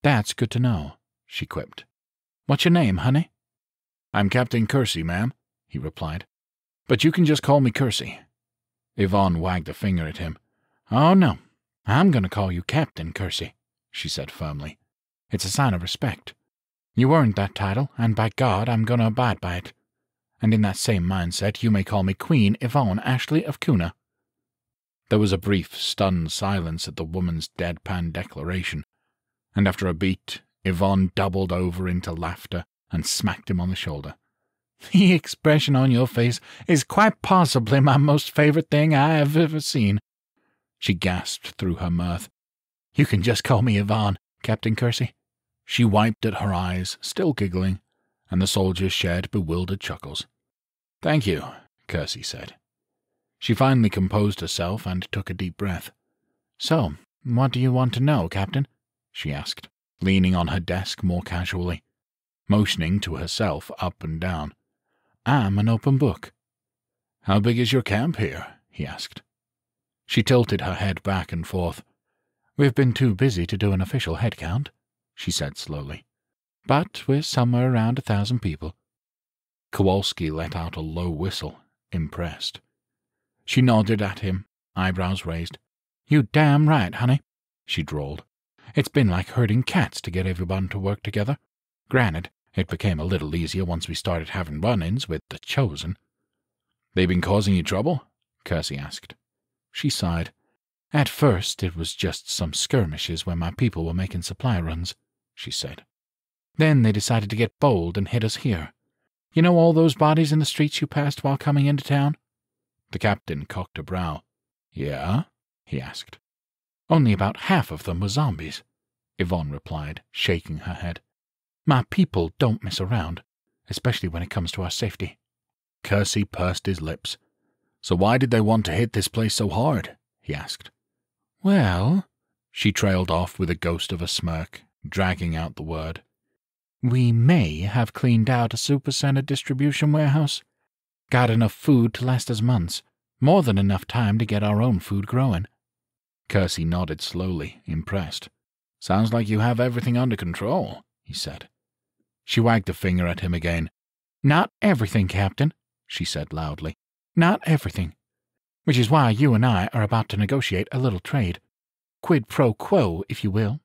That's good to know, she quipped. What's your name, honey? I'm Captain Kersey, ma'am, he replied. But you can just call me Kersey. Yvonne wagged a finger at him. Oh, no, I'm going to call you Captain Kersey, she said firmly. It's a sign of respect. You earned that title, and by God, I'm going to abide by it. And in that same mindset, you may call me Queen Yvonne Ashley of Kuna. There was a brief, stunned silence at the woman's deadpan declaration, and after a beat, Yvonne doubled over into laughter and smacked him on the shoulder. The expression on your face is quite possibly my most favorite thing I have ever seen. She gasped through her mirth. You can just call me Yvonne, Captain Kersey. She wiped at her eyes, still giggling, and the soldiers shared bewildered chuckles. Thank you, Kersey said. She finally composed herself and took a deep breath. So, what do you want to know, Captain? she asked, leaning on her desk more casually, motioning to herself up and down. I'm an open book. How big is your camp here? he asked. She tilted her head back and forth. We've been too busy to do an official head count, she said slowly. But we're somewhere around a thousand people. Kowalski let out a low whistle, impressed. She nodded at him, eyebrows raised. You damn right, honey, she drawled. It's been like herding cats to get everyone to work together. Granted, it became a little easier once we started having run-ins with the Chosen. They been causing you trouble? Kersey asked. She sighed. At first, it was just some skirmishes when my people were making supply runs, she said. Then they decided to get bold and hit us here. You know all those bodies in the streets you passed while coming into town? The captain cocked a brow. Yeah? he asked. Only about half of them were zombies, Yvonne replied, shaking her head. My people don't mess around, especially when it comes to our safety. Kersey pursed his lips. So why did they want to hit this place so hard? he asked. Well, she trailed off with a ghost of a smirk, dragging out the word. We may have cleaned out a supercenter distribution warehouse. Got enough food to last us months, more than enough time to get our own food growing. Kersey nodded slowly, impressed. Sounds like you have everything under control, he said. She wagged a finger at him again. Not everything, Captain, she said loudly. Not everything. Which is why you and I are about to negotiate a little trade. Quid pro quo, if you will.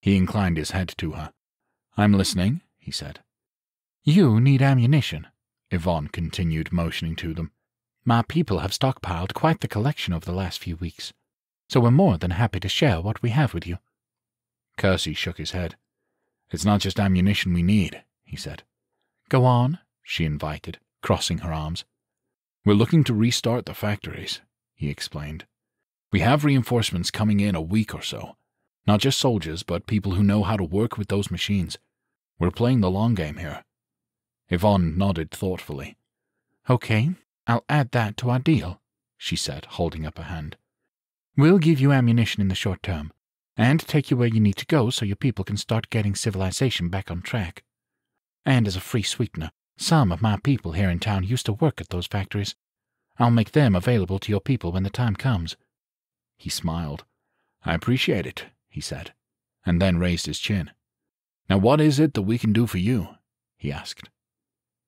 He inclined his head to her. I'm listening, he said. You need ammunition, Yvonne continued, motioning to them. My people have stockpiled quite the collection over the last few weeks, so we're more than happy to share what we have with you. Kersey shook his head. It's not just ammunition we need, he said. Go on, she invited, crossing her arms. We're looking to restart the factories, he explained. We have reinforcements coming in a week or so. Not just soldiers, but people who know how to work with those machines. We're playing the long game here. Yvonne nodded thoughtfully. Okay, I'll add that to our deal, she said, holding up a hand. We'll give you ammunition in the short term, and take you where you need to go so your people can start getting civilization back on track. And as a free sweetener, some of my people here in town used to work at those factories. I'll make them available to your people when the time comes. He smiled. I appreciate it, he said, and then raised his chin. Now what is it that we can do for you? he asked.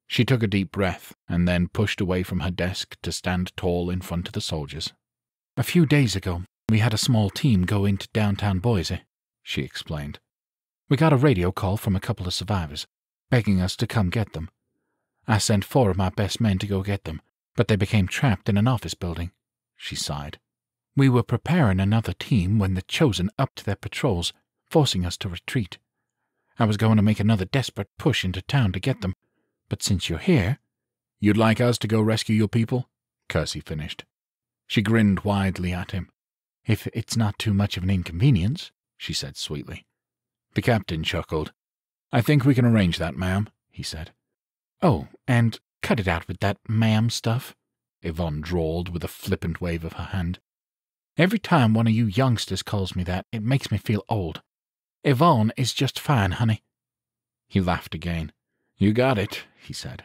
She took a deep breath and then pushed away from her desk to stand tall in front of the soldiers. A few days ago, we had a small team go into downtown Boise, she explained. We got a radio call from a couple of survivors, begging us to come get them. I sent four of my best men to go get them, but they became trapped in an office building. She sighed. We were preparing another team when the Chosen upped their patrols, forcing us to retreat. I was going to make another desperate push into town to get them, but since you're here. You'd like us to go rescue your people? Kersey finished. She grinned widely at him. If it's not too much of an inconvenience, she said sweetly. The captain chuckled. I think we can arrange that, ma'am, he said. Oh, and cut it out with that ma'am stuff, Yvonne drawled with a flippant wave of her hand. Every time one of you youngsters calls me that, it makes me feel old. Yvonne is just fine, honey. He laughed again. You got it, he said.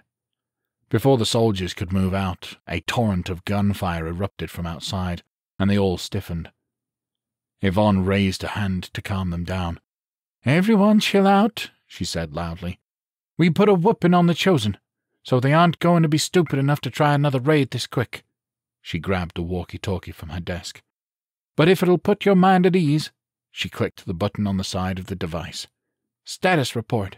Before the soldiers could move out, a torrent of gunfire erupted from outside, and they all stiffened. Yvonne raised a hand to calm them down. Everyone chill out, she said loudly. We put a whooping on the Chosen, so they aren't going to be stupid enough to try another raid this quick. She grabbed a walkie-talkie from her desk. But if it'll put your mind at ease, she clicked the button on the side of the device. Status report.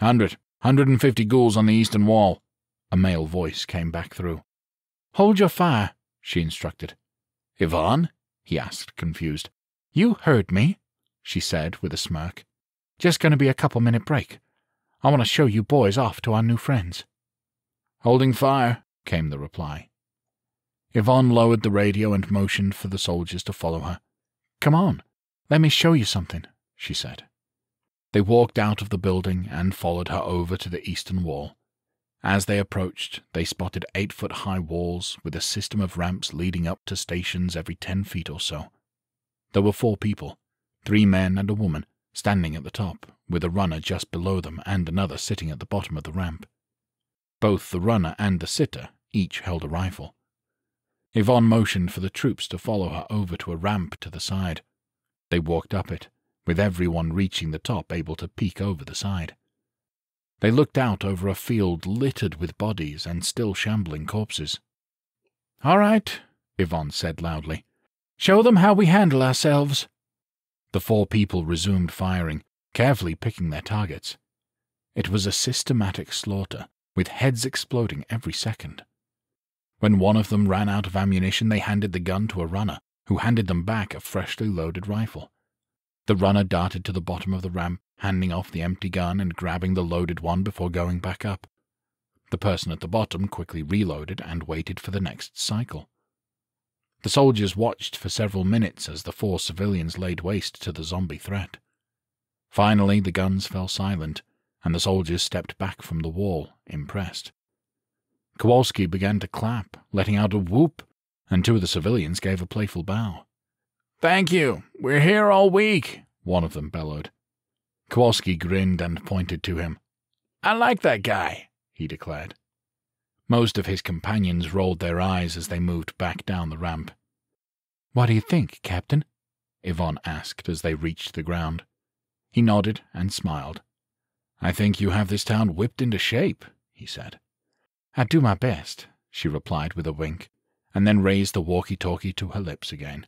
Hundred. Hundred and fifty ghouls on the eastern wall. A male voice came back through. Hold your fire, she instructed. Yvonne? he asked, confused. You heard me, she said with a smirk. Just going to be a couple minute break. I want to show you boys off to our new friends. Holding fire, came the reply. Yvonne lowered the radio and motioned for the soldiers to follow her. Come on, let me show you something, she said. They walked out of the building and followed her over to the eastern wall. As they approached, they spotted eight foot high walls with a system of ramps leading up to stations every ten feet or so. There were four people, three men and a woman, standing at the top, with a runner just below them and another sitting at the bottom of the ramp. Both the runner and the sitter each held a rifle. Yvonne motioned for the troops to follow her over to a ramp to the side. They walked up it, with everyone reaching the top able to peek over the side. They looked out over a field littered with bodies and still shambling corpses. All right, Yvonne said loudly. Show them how we handle ourselves. The four people resumed firing, carefully picking their targets. It was a systematic slaughter, with heads exploding every second. When one of them ran out of ammunition, they handed the gun to a runner, who handed them back a freshly loaded rifle. The runner darted to the bottom of the ramp, handing off the empty gun and grabbing the loaded one before going back up. The person at the bottom quickly reloaded and waited for the next cycle. The soldiers watched for several minutes as the four civilians laid waste to the zombie threat. Finally, the guns fell silent, and the soldiers stepped back from the wall, impressed. Kowalski began to clap, letting out a whoop, and two of the civilians gave a playful bow. Thank you. We're here all week, one of them bellowed. Kowalski grinned and pointed to him. I like that guy, he declared. Most of his companions rolled their eyes as they moved back down the ramp. What do you think, Captain? Yvonne asked as they reached the ground. He nodded and smiled. I think you have this town whipped into shape, he said. I do my best, she replied with a wink, and then raised the walkie-talkie to her lips again.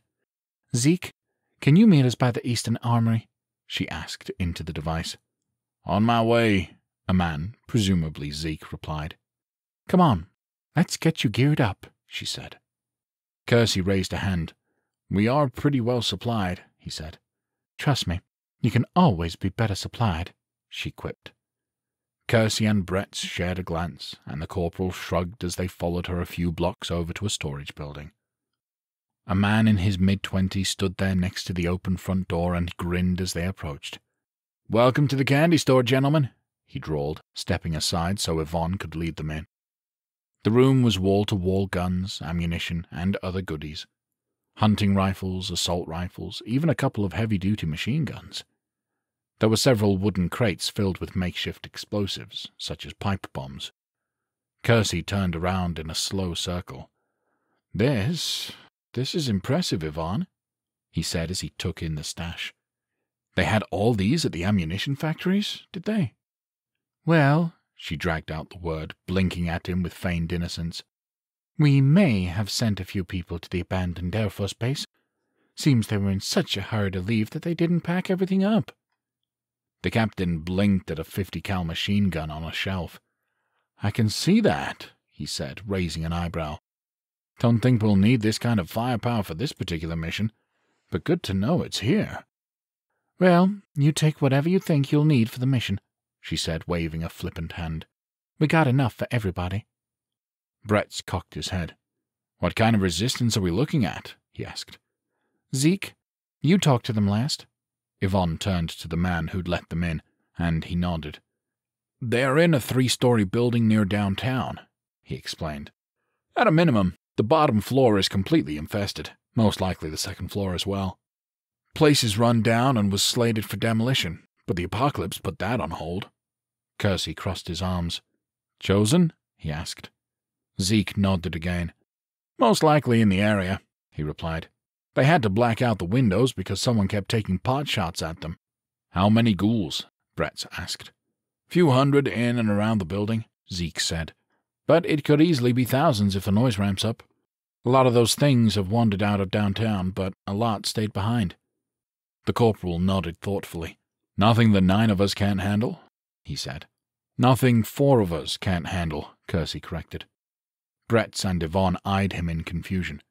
Zeke, can you meet us by the Eastern Armory? she asked into the device. On my way, a man, presumably Zeke, replied. Come on, let's get you geared up, she said. Kersey raised a hand. We are pretty well supplied, he said. Trust me, you can always be better supplied, she quipped. Kersey and Bretts shared a glance, and the corporal shrugged as they followed her a few blocks over to a storage building. A man in his mid-twenties stood there next to the open front door and grinned as they approached. Welcome to the candy store, gentlemen, he drawled, stepping aside so Yvonne could lead them in. The room was wall-to-wall guns, ammunition, and other goodies. Hunting rifles, assault rifles, even a couple of heavy-duty machine guns. There were several wooden crates filled with makeshift explosives, such as pipe bombs. Kersey turned around in a slow circle. This, this is impressive, Yvonne, he said as he took in the stash. They had all these at the ammunition factories, did they? Well, she dragged out the word, blinking at him with feigned innocence. We may have sent a few people to the abandoned Air Force base. Seems they were in such a hurry to leave that they didn't pack everything up. The captain blinked at a 50 cal machine gun on a shelf. I can see that, he said, raising an eyebrow. Don't think we'll need this kind of firepower for this particular mission, but good to know it's here. Well, you take whatever you think you'll need for the mission, she said, waving a flippant hand. We got enough for everybody. Bretts cocked his head. What kind of resistance are we looking at? he asked. Zeke, you talked to them last. Yvonne turned to the man who'd let them in, and he nodded. They are in a three story building near downtown, he explained. At a minimum, the bottom floor is completely infested, most likely the second floor as well. Place is run down and was slated for demolition, but the apocalypse put that on hold. Kersey crossed his arms. Chosen? he asked. Zeke nodded again. Most likely in the area, he replied. They had to black out the windows because someone kept taking pot shots at them. How many ghouls? Bretts asked. Few hundred in and around the building, Zeke said. But it could easily be thousands if the noise ramps up. A lot of those things have wandered out of downtown, but a lot stayed behind. The corporal nodded thoughtfully. Nothing the nine of us can't handle, he said. Nothing four of us can't handle, Kersey corrected. Bretts and Yvonne eyed him in confusion.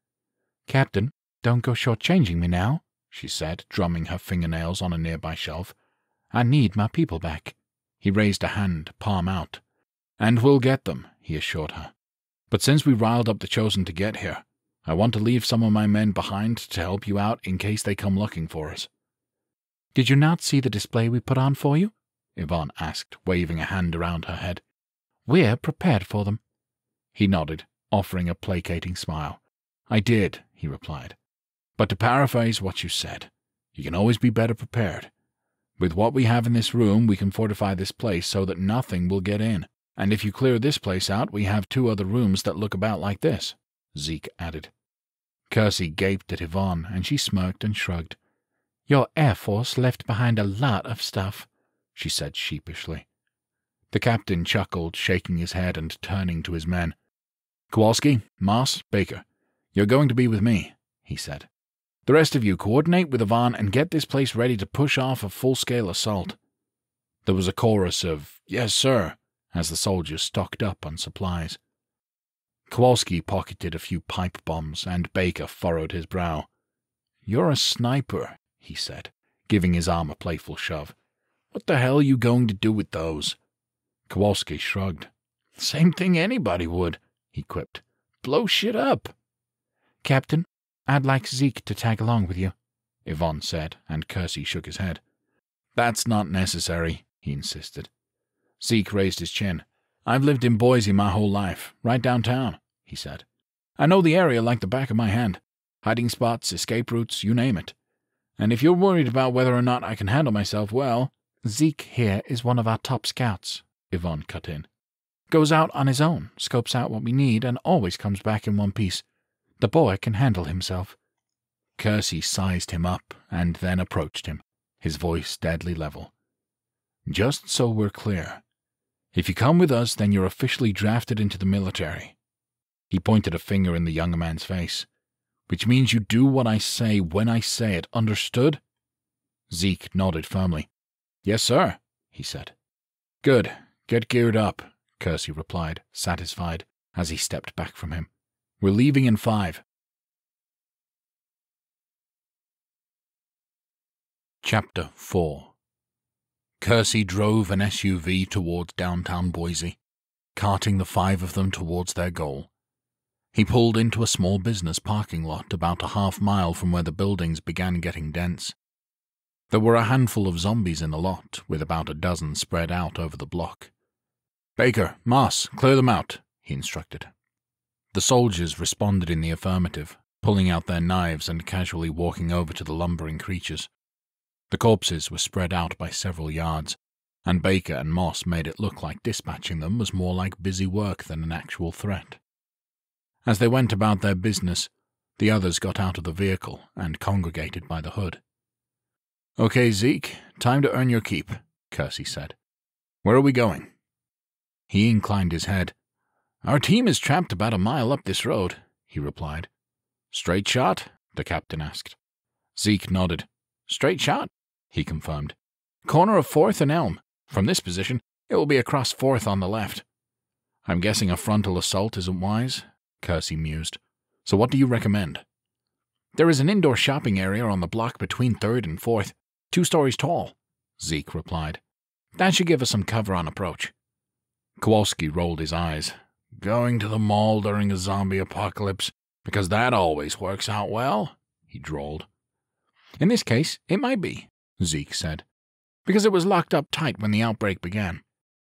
Captain, don't go shortchanging me now, she said, drumming her fingernails on a nearby shelf. I need my people back. He raised a hand, palm out. And we'll get them, he assured her. But since we riled up the Chosen to get here, I want to leave some of my men behind to help you out in case they come looking for us. Did you not see the display we put on for you? Yvonne asked, waving a hand around her head. We're prepared for them. He nodded, offering a placating smile. I did, he replied. But to paraphrase what you said, you can always be better prepared. With what we have in this room, we can fortify this place so that nothing will get in. And if you clear this place out, we have two other rooms that look about like this, Zeke added. Kersey gaped at Yvonne, and she smirked and shrugged. Your Air Force left behind a lot of stuff, she said sheepishly. The captain chuckled, shaking his head and turning to his men. Kowalski, Moss, Baker, you're going to be with me, he said. The rest of you coordinate with Yvonne and get this place ready to push off a full-scale assault. There was a chorus of, Yes, sir, as the soldiers stocked up on supplies. Kowalski pocketed a few pipe bombs, and Baker furrowed his brow. You're a sniper, he said, giving his arm a playful shove. What the hell are you going to do with those? Kowalski shrugged. Same thing anybody would, he quipped. Blow shit up. Captain, I'd like Zeke to tag along with you, Yvonne said, and Kersey shook his head. That's not necessary, he insisted. Zeke raised his chin. I've lived in Boise my whole life, right downtown, he said. I know the area like the back of my hand. Hiding spots, escape routes, you name it. And if you're worried about whether or not I can handle myself well, Zeke here is one of our top scouts, Yvonne cut in. Goes out on his own, scopes out what we need, and always comes back in one piece. The boy can handle himself. Kersey sized him up and then approached him, his voice deadly level. Just so we're clear, if you come with us, then you're officially drafted into the military. He pointed a finger in the younger man's face. Which means you do what I say when I say it, understood? Zeke nodded firmly. Yes, sir, he said. Good. Get geared up, Kersey replied, satisfied, as he stepped back from him. We're leaving in five. Chapter 4 Kersey drove an SUV towards downtown Boise, carting the five of them towards their goal. He pulled into a small business parking lot about a half mile from where the buildings began getting dense. There were a handful of zombies in the lot, with about a dozen spread out over the block. Baker, Moss, clear them out, he instructed. The soldiers responded in the affirmative, pulling out their knives and casually walking over to the lumbering creatures. The corpses were spread out by several yards, and Baker and Moss made it look like dispatching them was more like busy work than an actual threat. As they went about their business, the others got out of the vehicle and congregated by the hood. Okay, Zeke, time to earn your keep, Kersey said. Where are we going? He inclined his head. Our team is trapped about a mile up this road, he replied. Straight shot? the captain asked. Zeke nodded. Straight shot, he confirmed. Corner of 4th and Elm. From this position, it will be across 4th on the left. I'm guessing a frontal assault isn't wise, Kersey mused. So what do you recommend? There is an indoor shopping area on the block between 3rd and 4th, two stories tall, Zeke replied. That should give us some cover on approach. Kowalski rolled his eyes. Going to the mall during a zombie apocalypse, because that always works out well, he drawled. In this case, it might be, Zeke said, because it was locked up tight when the outbreak began.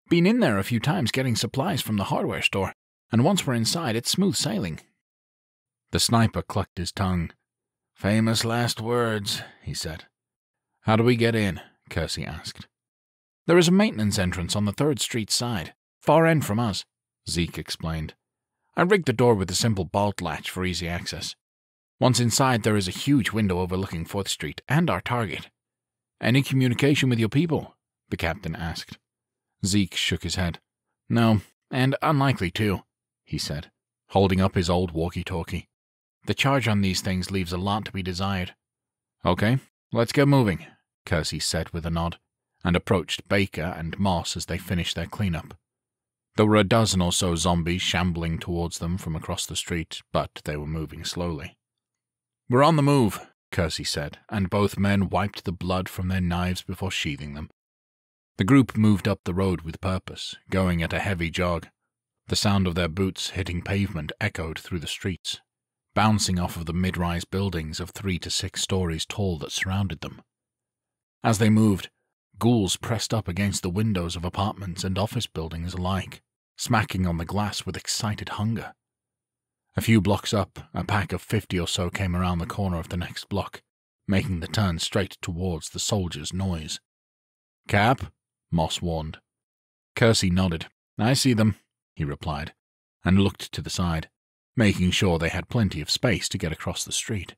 Been in there a few times getting supplies from the hardware store, and once we're inside, it's smooth sailing. The sniper clucked his tongue. Famous last words, he said. How do we get in? Kersey asked. There is a maintenance entrance on the 3rd Street side, far end from us, Zeke explained. I rigged the door with a simple bolt latch for easy access. Once inside, there is a huge window overlooking 4th Street and our target. Any communication with your people? the captain asked. Zeke shook his head. No, and unlikely too, he said, holding up his old walkie talkie. The charge on these things leaves a lot to be desired. Okay, let's get moving, Kersey said with a nod, and approached Baker and Moss as they finished their cleanup. There were a dozen or so zombies shambling towards them from across the street, but they were moving slowly. We're on the move, Kersey said, and both men wiped the blood from their knives before sheathing them. The group moved up the road with purpose, going at a heavy jog. The sound of their boots hitting pavement echoed through the streets, bouncing off of the mid rise buildings of three to six stories tall that surrounded them. As they moved, ghouls pressed up against the windows of apartments and office buildings alike, smacking on the glass with excited hunger. A few blocks up, a pack of fifty or so came around the corner of the next block, making the turn straight towards the soldiers' noise. Cap, Moss warned. Kersey nodded. I see them, he replied, and looked to the side, making sure they had plenty of space to get across the street.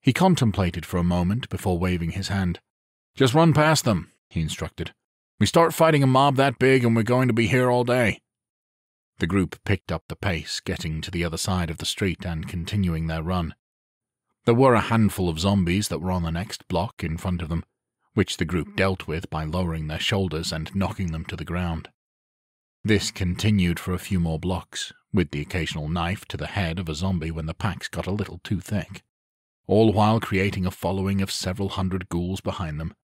He contemplated for a moment before waving his hand. Just run past them, he instructed. We start fighting a mob that big and we're going to be here all day. The group picked up the pace, getting to the other side of the street and continuing their run. There were a handful of zombies that were on the next block in front of them, which the group dealt with by lowering their shoulders and knocking them to the ground. This continued for a few more blocks, with the occasional knife to the head of a zombie when the packs got a little too thick, all while creating a following of several hundred ghouls behind them.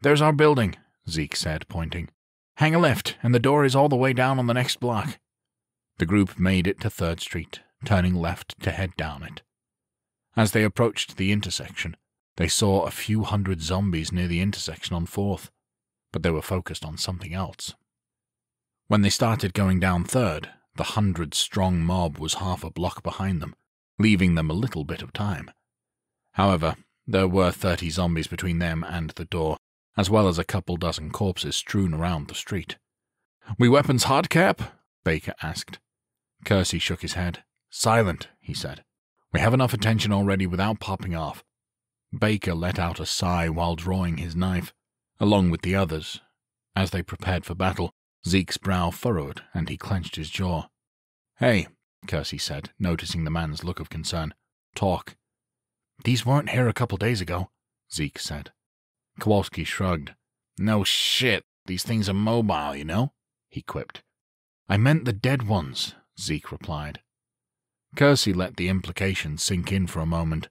There's our building, Zeke said, pointing. Hang a left, and the door is all the way down on the next block. The group made it to Third Street, turning left to head down it. As they approached the intersection, they saw a few hundred zombies near the intersection on Fourth, but they were focused on something else. When they started going down Third, the hundred strong mob was half a block behind them, leaving them a little bit of time. However, there were thirty zombies between them and the door, as well as a couple dozen corpses strewn around the street. We weapons hot, Cap? Baker asked. Kersey shook his head. Silent, he said. We have enough attention already without popping off. Baker let out a sigh while drawing his knife, along with the others. As they prepared for battle, Zeke's brow furrowed and he clenched his jaw. Hey, Kersey said, noticing the man's look of concern. Talk. These weren't here a couple days ago, Zeke said. Kowalski shrugged. No shit, these things are mobile, you know, he quipped. I meant the dead ones, Zeke replied. Kersey let the implication sink in for a moment.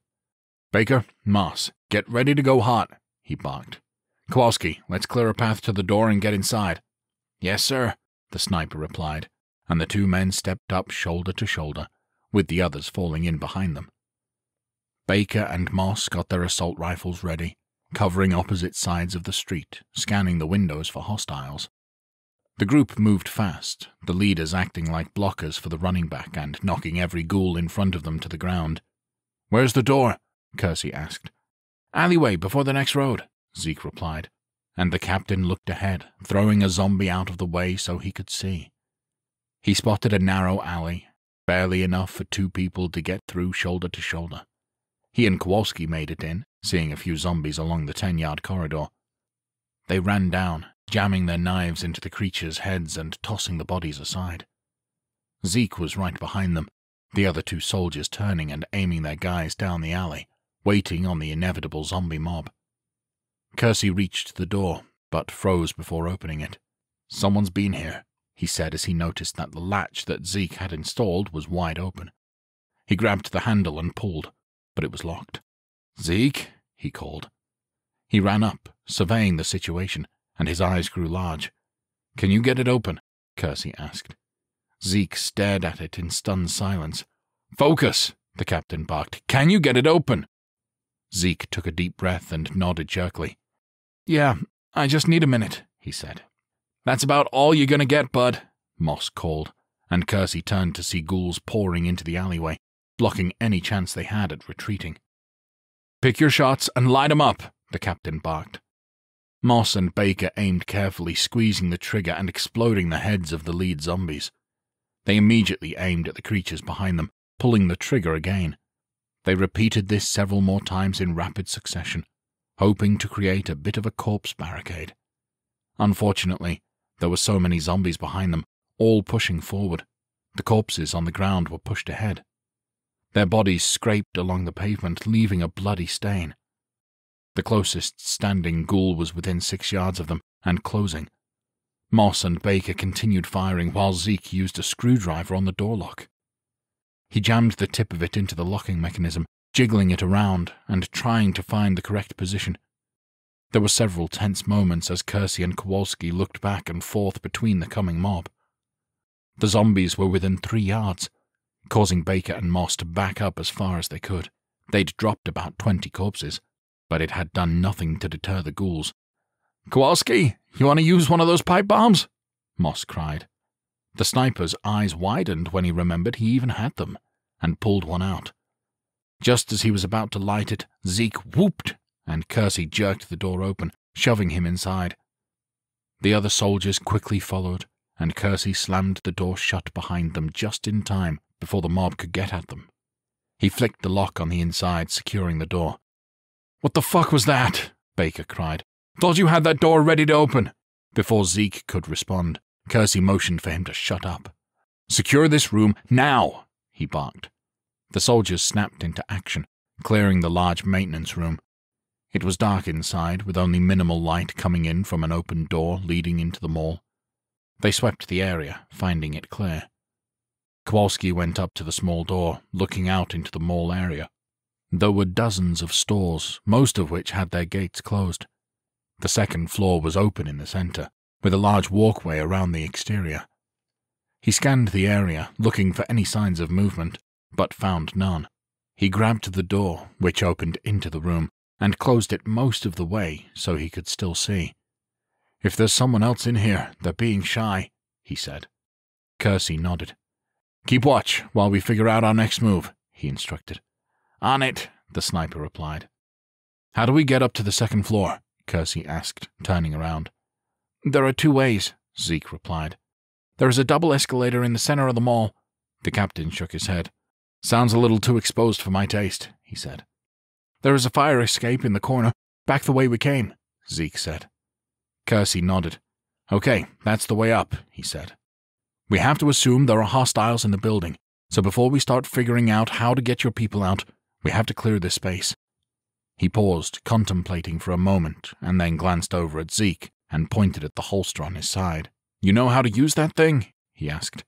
Baker, Moss, get ready to go hot, he barked. Kowalski, let's clear a path to the door and get inside. Yes, sir, the sniper replied, and the two men stepped up shoulder to shoulder, with the others falling in behind them. Baker and Moss got their assault rifles ready, covering opposite sides of the street, scanning the windows for hostiles. The group moved fast, the leaders acting like blockers for the running back and knocking every ghoul in front of them to the ground. Where's the door? Kersey asked. Alleyway before the next road, Zeke replied, and the captain looked ahead, throwing a zombie out of the way so he could see. He spotted a narrow alley, barely enough for two people to get through shoulder to shoulder. He and Kowalski made it in, seeing a few zombies along the ten yard corridor. They ran down, jamming their knives into the creatures' heads and tossing the bodies aside. Zeke was right behind them, the other two soldiers turning and aiming their guys down the alley, waiting on the inevitable zombie mob. Kersey reached the door, but froze before opening it. Someone's been here, he said as he noticed that the latch that Zeke had installed was wide open. He grabbed the handle and pulled, but it was locked. Zeke, he called. He ran up, surveying the situation, and his eyes grew large. Can you get it open? Kersey asked. Zeke stared at it in stunned silence. Focus, the captain barked. Can you get it open? Zeke took a deep breath and nodded jerkily. Yeah, I just need a minute, he said. That's about all you're going to get, bud, Moss called, and Kersey turned to see ghouls pouring into the alleyway, blocking any chance they had at retreating. Pick your shots and light 'em up, the captain barked. Moss and Baker aimed carefully, squeezing the trigger and exploding the heads of the lead zombies. They immediately aimed at the creatures behind them, pulling the trigger again. They repeated this several more times in rapid succession, hoping to create a bit of a corpse barricade. Unfortunately, there were so many zombies behind them, all pushing forward. The corpses on the ground were pushed ahead. Their bodies scraped along the pavement, leaving a bloody stain. The closest standing ghoul was within six yards of them and closing. Moss and Baker continued firing while Zeke used a screwdriver on the door lock. He jammed the tip of it into the locking mechanism, jiggling it around and trying to find the correct position. There were several tense moments as Kersey and Kowalski looked back and forth between the coming mob. The zombies were within three yards, causing Baker and Moss to back up as far as they could. They'd dropped about twenty corpses, but it had done nothing to deter the ghouls. Kowalski, you want to use one of those pipe bombs? Moss cried. The sniper's eyes widened when he remembered he even had them, and pulled one out. Just as he was about to light it, Zeke whooped, and Kersey jerked the door open, shoving him inside. The other soldiers quickly followed, and Kersey slammed the door shut behind them just in time before the mob could get at them. He flicked the lock on the inside, securing the door. What the fuck was that? Baker cried. Thought you had that door ready to open. Before Zeke could respond, Kersey motioned for him to shut up. Secure this room now, he barked. The soldiers snapped into action, clearing the large maintenance room. It was dark inside, with only minimal light coming in from an open door leading into the mall. They swept the area, finding it clear. Kowalski went up to the small door, looking out into the mall area. There were dozens of stores, most of which had their gates closed. The second floor was open in the center, with a large walkway around the exterior. He scanned the area, looking for any signs of movement, but found none. He grabbed the door, which opened into the room, and closed it most of the way so he could still see. If there's someone else in here, they're being shy, he said. Kersey nodded. Keep watch while we figure out our next move, he instructed. On it, the sniper replied. How do we get up to the second floor? Kersey asked, turning around. There are two ways, Zeke replied. There is a double escalator in the center of the mall. The captain shook his head. Sounds a little too exposed for my taste, he said. There is a fire escape in the corner, back the way we came, Zeke said. Kersey nodded. Okay, that's the way up, he said. We have to assume there are hostiles in the building, so before we start figuring out how to get your people out, we have to clear this space. He paused, contemplating for a moment, and then glanced over at Zeke and pointed at the holster on his side. You know how to use that thing? he asked.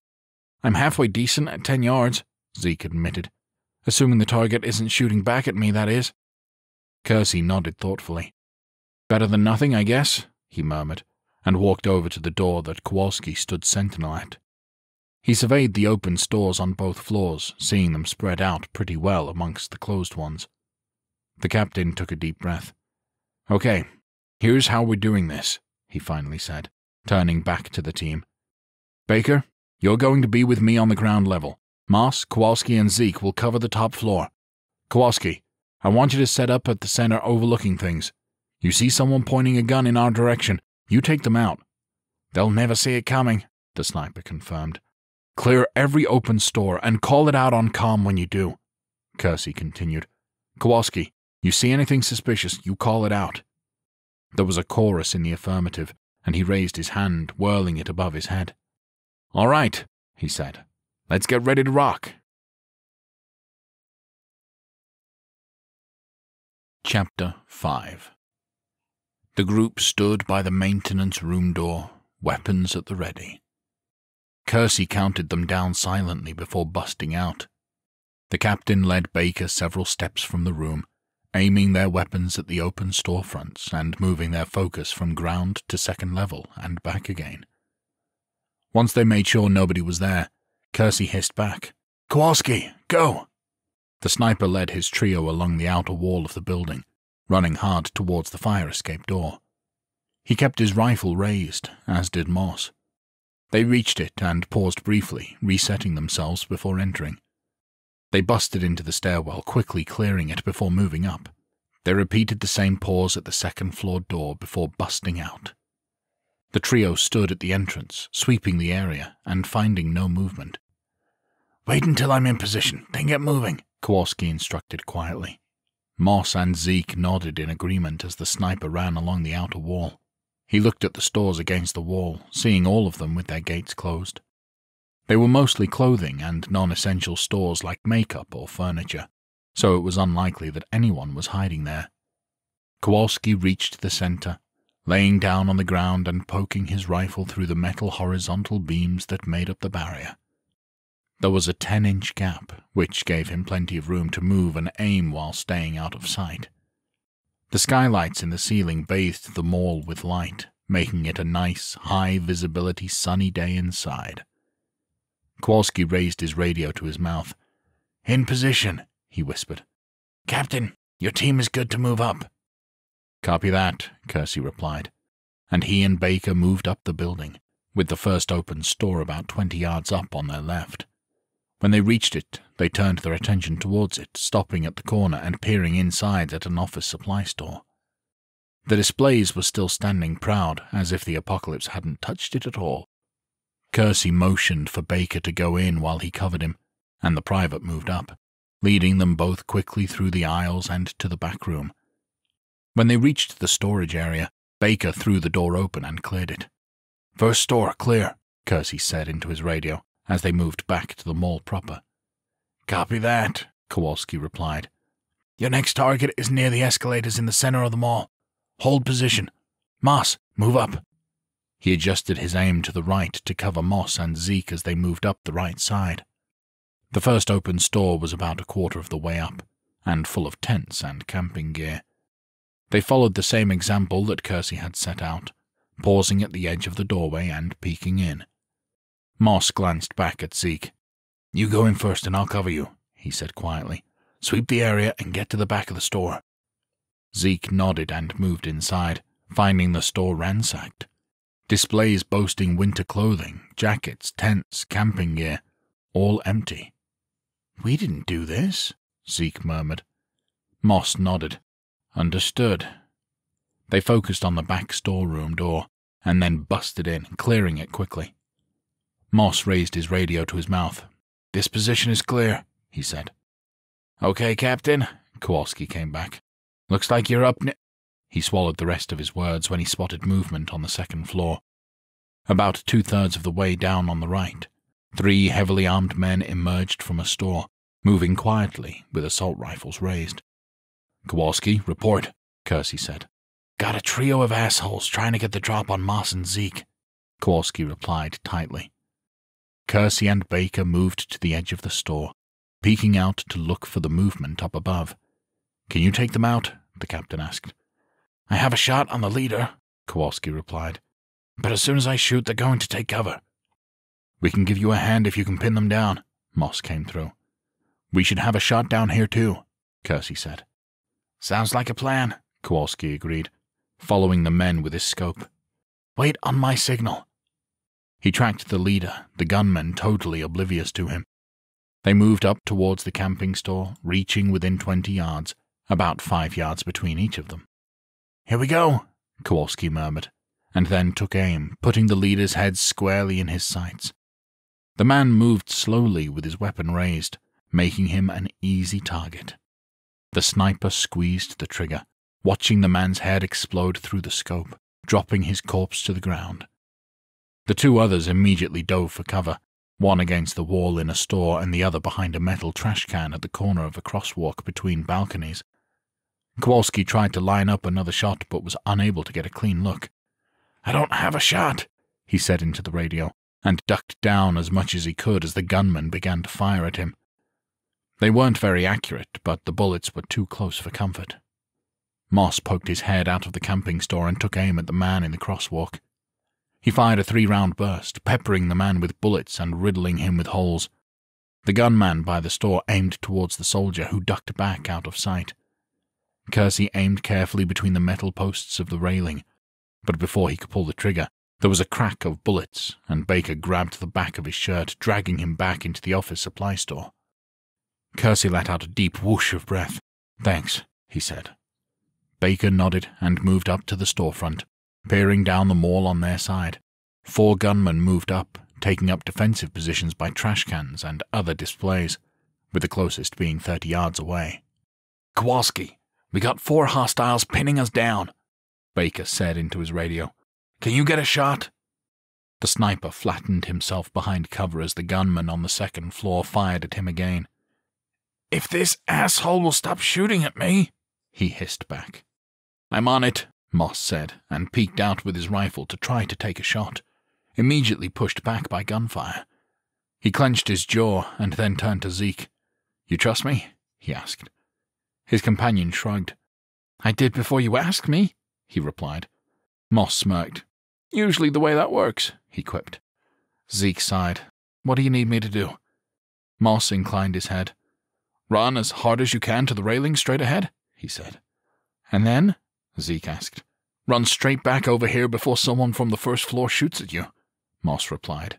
I'm halfway decent at ten yards, Zeke admitted. Assuming the target isn't shooting back at me, that is. Kersey nodded thoughtfully. Better than nothing, I guess, he murmured, and walked over to the door that Kowalski stood sentinel at. He surveyed the open stores on both floors, seeing them spread out pretty well amongst the closed ones. The captain took a deep breath. Okay, here's how we're doing this, he finally said, turning back to the team. Baker, you're going to be with me on the ground level. Moss, Kowalski, and Zeke will cover the top floor. Kowalski, I want you to set up at the center overlooking things. You see someone pointing a gun in our direction, you take them out. They'll never see it coming, the sniper confirmed. Clear every open store and call it out on com when you do, Kersey continued. Kowalski, you see anything suspicious, you call it out. There was a chorus in the affirmative, and he raised his hand, whirling it above his head. All right, he said. Let's get ready to rock. Chapter 5 The group stood by the maintenance room door, weapons at the ready. Kersey counted them down silently before busting out. The captain led Baker several steps from the room, aiming their weapons at the open storefronts and moving their focus from ground to second level and back again. Once they made sure nobody was there, Kersey hissed back, Kowalski, go! The sniper led his trio along the outer wall of the building, running hard towards the fire escape door. He kept his rifle raised, as did Moss. They reached it and paused briefly, resetting themselves before entering. They busted into the stairwell, quickly clearing it before moving up. They repeated the same pause at the second floor door before busting out. The trio stood at the entrance, sweeping the area and finding no movement. Wait until I'm in position, then get moving, Kowalski instructed quietly. Moss and Zeke nodded in agreement as the sniper ran along the outer wall. He looked at the stores against the wall, seeing all of them with their gates closed. They were mostly clothing and non essential stores like makeup or furniture, so it was unlikely that anyone was hiding there. Kowalski reached the center, laying down on the ground and poking his rifle through the metal horizontal beams that made up the barrier. There was a ten inch gap, which gave him plenty of room to move and aim while staying out of sight. The skylights in the ceiling bathed the mall with light, making it a nice, high visibility sunny day inside. Kowalski raised his radio to his mouth. In position, he whispered. Captain, your team is good to move up. Copy that, Kersey replied, and he and Baker moved up the building, with the first open store about twenty yards up on their left. When they reached it, they turned their attention towards it, stopping at the corner and peering inside at an office supply store. The displays were still standing proud, as if the apocalypse hadn't touched it at all. Kersey motioned for Baker to go in while he covered him, and the private moved up, leading them both quickly through the aisles and to the back room. When they reached the storage area, Baker threw the door open and cleared it. First store, clear, Kersey said into his radio as they moved back to the mall proper. Copy that, Kowalski replied. Your next target is near the escalators in the center of the mall. Hold position. Moss, move up. He adjusted his aim to the right to cover Moss and Zeke as they moved up the right side. The first open store was about a quarter of the way up, and full of tents and camping gear. They followed the same example that Kersey had set out, pausing at the edge of the doorway and peeking in. Moss glanced back at Zeke. You go in first and I'll cover you, he said quietly. Sweep the area and get to the back of the store. Zeke nodded and moved inside, finding the store ransacked displays boasting winter clothing, jackets, tents, camping gear, all empty. We didn't do this, Zeke murmured. Moss nodded. Understood. They focused on the back storeroom door and then busted in, clearing it quickly. Moss raised his radio to his mouth. This position is clear, he said. Okay, Captain, Kowalski came back. Looks like you're up he swallowed the rest of his words when he spotted movement on the second floor. About two thirds of the way down on the right, three heavily armed men emerged from a store, moving quietly with assault rifles raised. Kowalski, report, Kersey said. Got a trio of assholes trying to get the drop on Moss and Zeke, Kowalski replied tightly. Kersey and Baker moved to the edge of the store, peeking out to look for the movement up above. Can you take them out? the captain asked. I have a shot on the leader, Kowalski replied. But as soon as I shoot, they're going to take cover. We can give you a hand if you can pin them down, Moss came through. We should have a shot down here too, Kersey said. Sounds like a plan, Kowalski agreed, following the men with his scope. Wait on my signal. He tracked the leader, the gunmen totally oblivious to him. They moved up towards the camping store, reaching within twenty yards, about five yards between each of them. Here we go, Kowalski murmured, and then took aim, putting the leader's head squarely in his sights. The man moved slowly with his weapon raised, making him an easy target. The sniper squeezed the trigger, watching the man's head explode through the scope, dropping his corpse to the ground. The two others immediately dove for cover, one against the wall in a store and the other behind a metal trash can at the corner of a crosswalk between balconies. Kowalski tried to line up another shot but was unable to get a clean look. I don't have a shot, he said into the radio, and ducked down as much as he could as the gunman began to fire at him. They weren't very accurate, but the bullets were too close for comfort. Moss poked his head out of the camping store and took aim at the man in the crosswalk. He fired a three round burst, peppering the man with bullets and riddling him with holes. The gunman by the store aimed towards the soldier, who ducked back out of sight. Kersey aimed carefully between the metal posts of the railing, but before he could pull the trigger, there was a crack of bullets, and Baker grabbed the back of his shirt, dragging him back into the office supply store. Kersey let out a deep whoosh of breath. Thanks, he said. Baker nodded and moved up to the storefront, peering down the mall on their side. Four gunmen moved up, taking up defensive positions by trash cans and other displays, with the closest being 30 yards away. Kowalski, we got four hostiles pinning us down, Baker said into his radio. Can you get a shot? The sniper flattened himself behind cover as the gunman on the second floor fired at him again. If this asshole will stop shooting at me, he hissed back. I'm on it, Moss said, and peeked out with his rifle to try to take a shot, immediately pushed back by gunfire. He clenched his jaw and then turned to Zeke. You trust me? he asked. His companion shrugged. I did before you asked me, he replied. Moss smirked. Usually the way that works, he quipped. Zeke sighed. What do you need me to do? Moss inclined his head. Run as hard as you can to the railing straight ahead, he said. And then? Zeke asked. Run straight back over here before someone from the first floor shoots at you, Moss replied.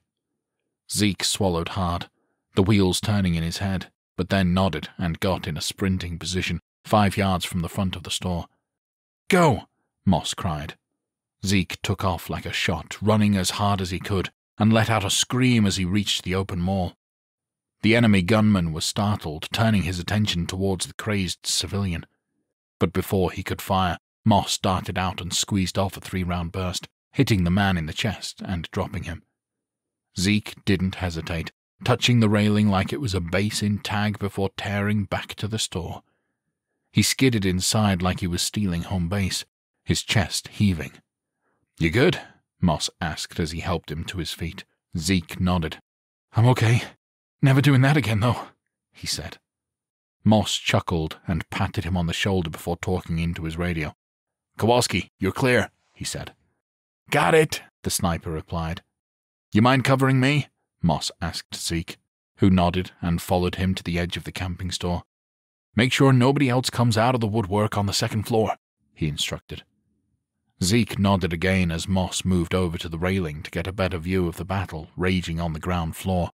Zeke swallowed hard, the wheels turning in his head, but then nodded and got in a sprinting position five yards from the front of the store. Go! Moss cried. Zeke took off like a shot, running as hard as he could, and let out a scream as he reached the open mall. The enemy gunman was startled, turning his attention towards the crazed civilian. But before he could fire, Moss darted out and squeezed off a three round burst, hitting the man in the chest and dropping him. Zeke didn't hesitate, touching the railing like it was a basin tag before tearing back to the store. He skidded inside like he was stealing home base, his chest heaving. You good? Moss asked as he helped him to his feet. Zeke nodded. I'm okay. Never doing that again, though, he said. Moss chuckled and patted him on the shoulder before talking into his radio. Kowalski, you're clear, he said. Got it, the sniper replied. You mind covering me? Moss asked Zeke, who nodded and followed him to the edge of the camping store. Make sure nobody else comes out of the woodwork on the second floor, he instructed. Zeke nodded again as Moss moved over to the railing to get a better view of the battle raging on the ground floor.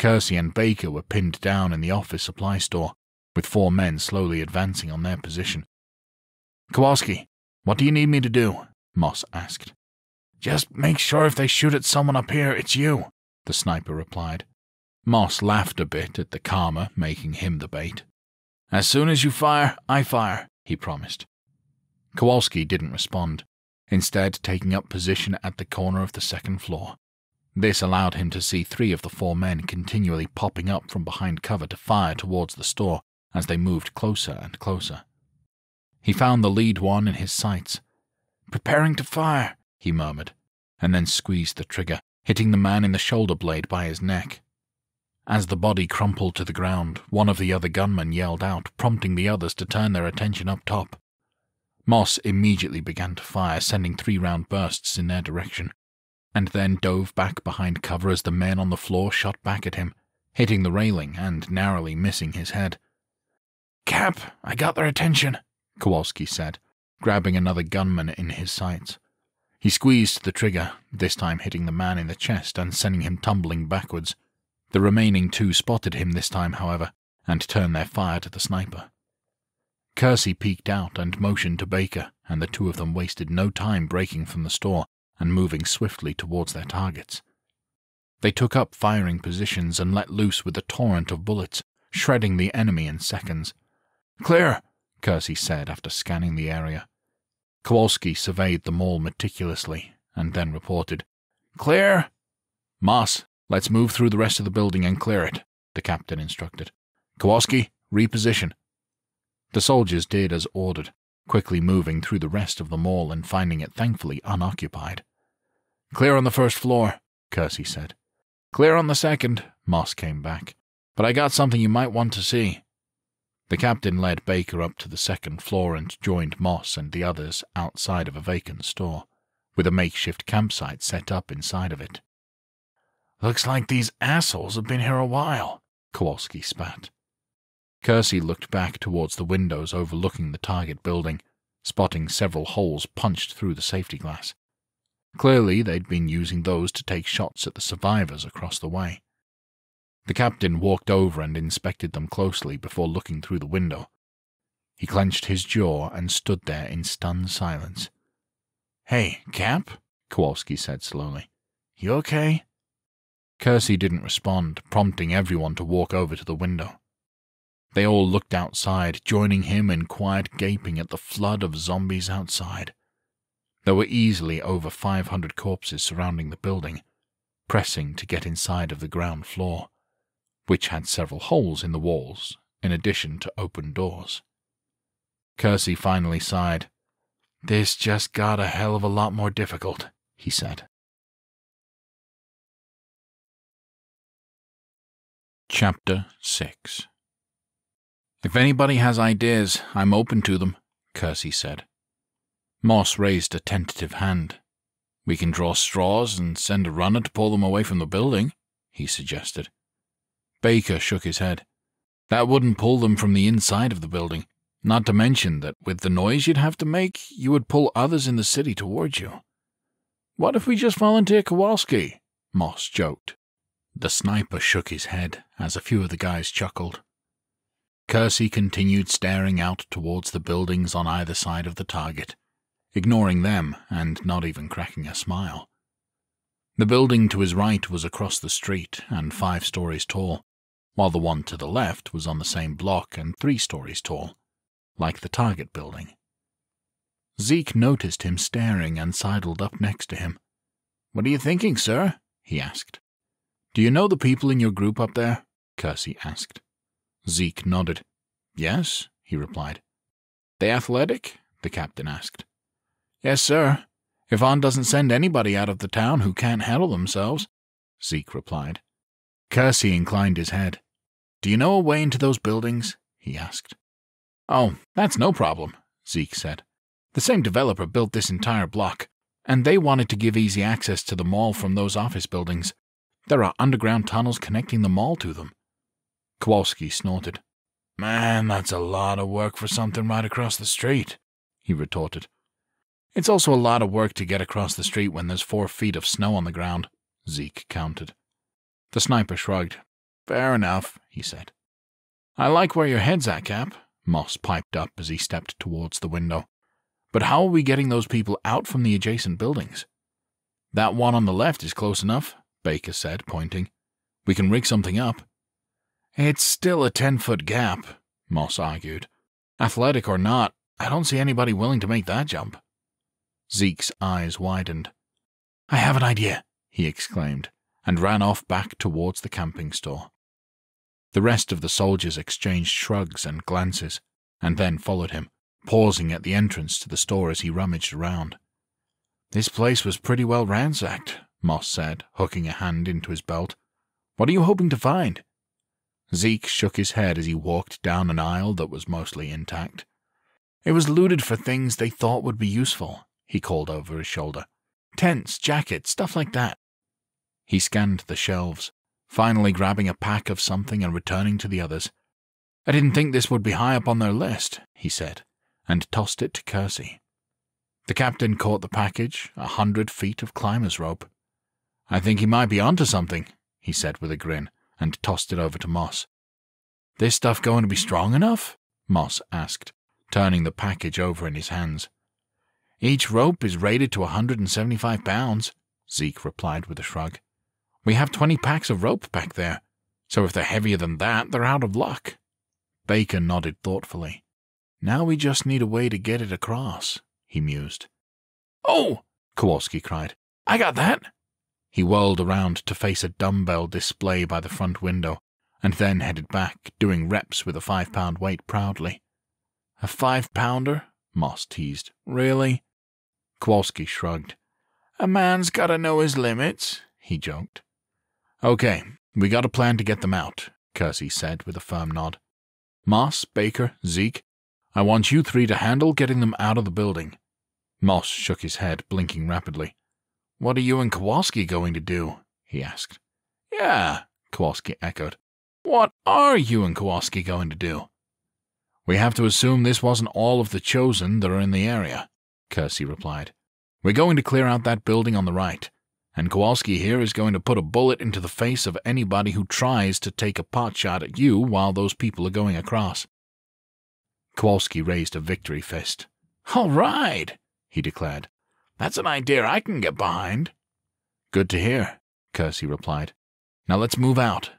Kersey and Baker were pinned down in the office supply store, with four men slowly advancing on their position. Kowalski, what do you need me to do? Moss asked. Just make sure if they shoot at someone up here, it's you, the sniper replied. Moss laughed a bit at the karma making him the bait. As soon as you fire, I fire, he promised. Kowalski didn't respond, instead taking up position at the corner of the second floor. This allowed him to see three of the four men continually popping up from behind cover to fire towards the store as they moved closer and closer. He found the lead one in his sights. Preparing to fire, he murmured, and then squeezed the trigger, hitting the man in the shoulder blade by his neck. As the body crumpled to the ground, one of the other gunmen yelled out, prompting the others to turn their attention up top. Moss immediately began to fire, sending three round bursts in their direction and then dove back behind cover as the men on the floor shot back at him, hitting the railing and narrowly missing his head. Cap, I got their attention, Kowalski said, grabbing another gunman in his sights. He squeezed the trigger, this time hitting the man in the chest and sending him tumbling backwards. The remaining two spotted him this time, however, and turned their fire to the sniper. Kersey peeked out and motioned to Baker, and the two of them wasted no time breaking from the store and moving swiftly towards their targets. They took up firing positions and let loose with a torrent of bullets, shredding the enemy in seconds. Clear, Kersey said after scanning the area. Kowalski surveyed the mall meticulously and then reported, Clear. Moss, let's move through the rest of the building and clear it, the captain instructed. Kowalski, reposition. The soldiers did as ordered, quickly moving through the rest of the mall and finding it thankfully unoccupied. Clear on the first floor, Kersey said. Clear on the second, Moss came back. but I got something you might want to see. The captain led Baker up to the second floor and joined Moss and the others outside of a vacant store, with a makeshift campsite set up inside of it. Looks like these assholes have been here a while, Kowalski spat. Kersey looked back towards the windows overlooking the target building, spotting several holes punched through the safety glass. Clearly, they'd been using those to take shots at the survivors across the way. The captain walked over and inspected them closely before looking through the window. He clenched his jaw and stood there in stunned silence. Hey, Cap, Kowalski said slowly. You okay? Kersey didn't respond, prompting everyone to walk over to the window. They all looked outside, joining him in quiet gaping at the flood of zombies outside. There were easily over 500 corpses surrounding the building, pressing to get inside of the ground floor, which had several holes in the walls, in addition to open doors. Kersey finally sighed. This just got a hell of a lot more difficult, he said. Chapter 6 if anybody has ideas, I'm open to them, Kersey said. Moss raised a tentative hand. We can draw straws and send a runner to pull them away from the building, he suggested. Baker shook his head. That wouldn't pull them from the inside of the building, not to mention that with the noise you'd have to make, you would pull others in the city towards you. What if we just volunteer Kowalski? Moss joked. The sniper shook his head as a few of the guys chuckled. Kersey continued staring out towards the buildings on either side of the target, ignoring them and not even cracking a smile. The building to his right was across the street and five stories tall, while the one to the left was on the same block and three stories tall, like the target building. Zeke noticed him staring and sidled up next to him. What are you thinking, sir? he asked. Do you know the people in your group up there? Kersey asked. Zeke nodded. Yes, he replied. They athletic? the captain asked. Yes, sir. Yvonne doesn't send anybody out of the town who can't handle themselves, Zeke replied. Kersey inclined his head. Do you know a way into those buildings? he asked. Oh, that's no problem, Zeke said. The same developer built this entire block, and they wanted to give easy access to the mall from those office buildings. There are underground tunnels connecting the mall to them. Kowalski snorted. Man, that's a lot of work for something right across the street, he retorted. It's also a lot of work to get across the street when there's four feet of snow on the ground, Zeke counted. The sniper shrugged. Fair enough, he said. I like where your head's at, Cap, Moss piped up as he stepped towards the window. But how are we getting those people out from the adjacent buildings? That one on the left is close enough, Baker said, pointing. We can rig something up. It's still a ten foot gap, Moss argued. Athletic or not, I don't see anybody willing to make that jump. Zeke's eyes widened. I have an idea, he exclaimed, and ran off back towards the camping store. The rest of the soldiers exchanged shrugs and glances, and then followed him, pausing at the entrance to the store as he rummaged around. This place was pretty well ransacked, Moss said, hooking a hand into his belt. What are you hoping to find? Zeke shook his head as he walked down an aisle that was mostly intact. It was looted for things they thought would be useful, he called over his shoulder. Tents, jackets, stuff like that. He scanned the shelves, finally grabbing a pack of something and returning to the others. I didn't think this would be high up on their list, he said, and tossed it to Kersey. The captain caught the package, a hundred feet of climber's rope. I think he might be onto something, he said with a grin and tossed it over to Moss. This stuff going to be strong enough? Moss asked, turning the package over in his hands. Each rope is rated to a 175 pounds, Zeke replied with a shrug. We have 20 packs of rope back there, so if they're heavier than that, they're out of luck. Baker nodded thoughtfully. Now we just need a way to get it across, he mused. Oh! Kowalski cried. I got that! He whirled around to face a dumbbell display by the front window, and then headed back, doing reps with a five pound weight proudly. A five pounder? Moss teased. Really? Kowalski shrugged. A man's gotta know his limits, he joked. Okay, we got a plan to get them out, Kersey said with a firm nod. Moss, Baker, Zeke, I want you three to handle getting them out of the building. Moss shook his head, blinking rapidly. What are you and Kowalski going to do? he asked. Yeah, Kowalski echoed. What are you and Kowalski going to do? We have to assume this wasn't all of the chosen that are in the area, Kersey replied. We're going to clear out that building on the right, and Kowalski here is going to put a bullet into the face of anybody who tries to take a pot shot at you while those people are going across. Kowalski raised a victory fist. All right, he declared. That's an idea I can get behind. Good to hear, Kersey replied. Now let's move out.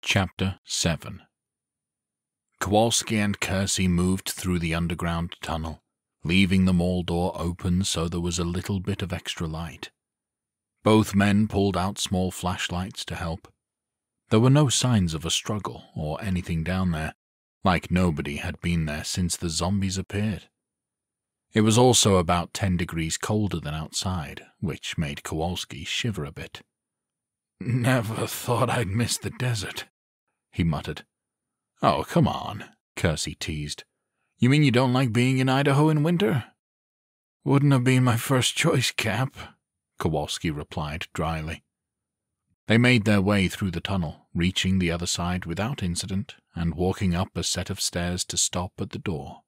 Chapter 7 Kowalski and Kersey moved through the underground tunnel, leaving the mall door open so there was a little bit of extra light. Both men pulled out small flashlights to help. There were no signs of a struggle or anything down there, like nobody had been there since the zombies appeared. It was also about ten degrees colder than outside, which made Kowalski shiver a bit. Never thought I'd miss the desert, he muttered. Oh, come on, Kersey teased. You mean you don't like being in Idaho in winter? Wouldn't have been my first choice, Cap, Kowalski replied dryly. They made their way through the tunnel, reaching the other side without incident, and walking up a set of stairs to stop at the door.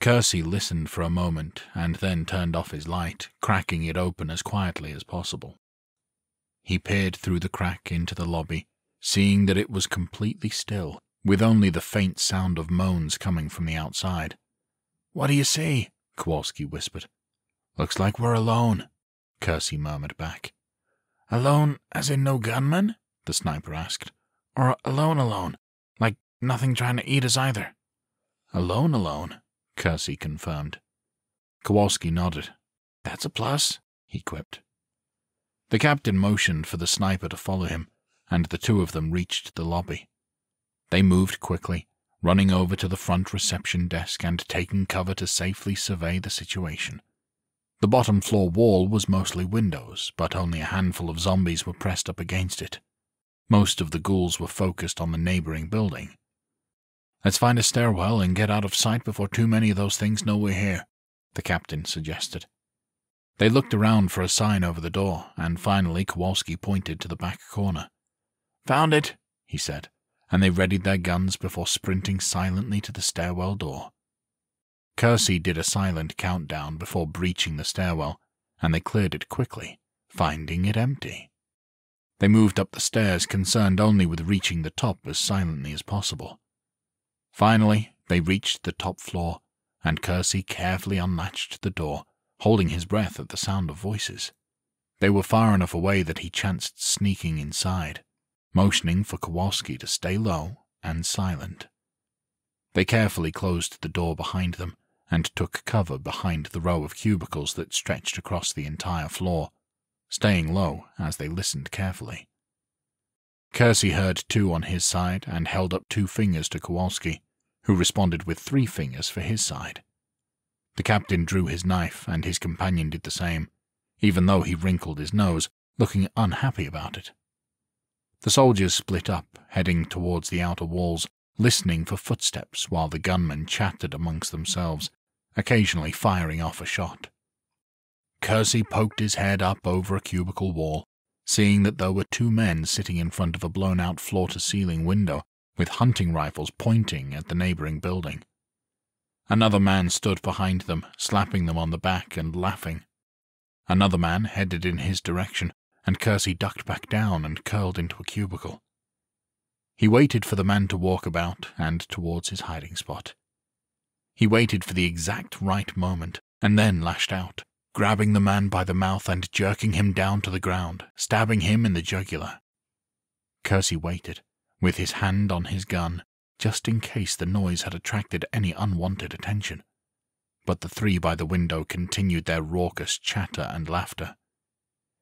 Kersey listened for a moment and then turned off his light, cracking it open as quietly as possible. He peered through the crack into the lobby seeing that it was completely still, with only the faint sound of moans coming from the outside. What do you see? Kowalski whispered. Looks like we're alone, Kersey murmured back. Alone as in no gunman? the sniper asked. Or alone alone, like nothing trying to eat us either? Alone alone, Kersey confirmed. Kowalski nodded. That's a plus, he quipped. The captain motioned for the sniper to follow him, and the two of them reached the lobby. They moved quickly, running over to the front reception desk and taking cover to safely survey the situation. The bottom floor wall was mostly windows, but only a handful of zombies were pressed up against it. Most of the ghouls were focused on the neighboring building. Let's find a stairwell and get out of sight before too many of those things know we're here, the captain suggested. They looked around for a sign over the door, and finally Kowalski pointed to the back corner. Found it, he said, and they readied their guns before sprinting silently to the stairwell door. Kersey did a silent countdown before breaching the stairwell, and they cleared it quickly, finding it empty. They moved up the stairs, concerned only with reaching the top as silently as possible. Finally, they reached the top floor, and Kersey carefully unlatched the door, holding his breath at the sound of voices. They were far enough away that he chanced sneaking inside motioning for Kowalski to stay low and silent. They carefully closed the door behind them and took cover behind the row of cubicles that stretched across the entire floor, staying low as they listened carefully. Kersey heard two on his side and held up two fingers to Kowalski, who responded with three fingers for his side. The captain drew his knife, and his companion did the same, even though he wrinkled his nose, looking unhappy about it. The soldiers split up, heading towards the outer walls, listening for footsteps while the gunmen chattered amongst themselves, occasionally firing off a shot. Kersey poked his head up over a cubicle wall, seeing that there were two men sitting in front of a blown out floor to ceiling window with hunting rifles pointing at the neighboring building. Another man stood behind them, slapping them on the back and laughing. Another man headed in his direction, and Kersey ducked back down and curled into a cubicle. He waited for the man to walk about and towards his hiding spot. He waited for the exact right moment and then lashed out, grabbing the man by the mouth and jerking him down to the ground, stabbing him in the jugular. Kersey waited, with his hand on his gun, just in case the noise had attracted any unwanted attention. But the three by the window continued their raucous chatter and laughter.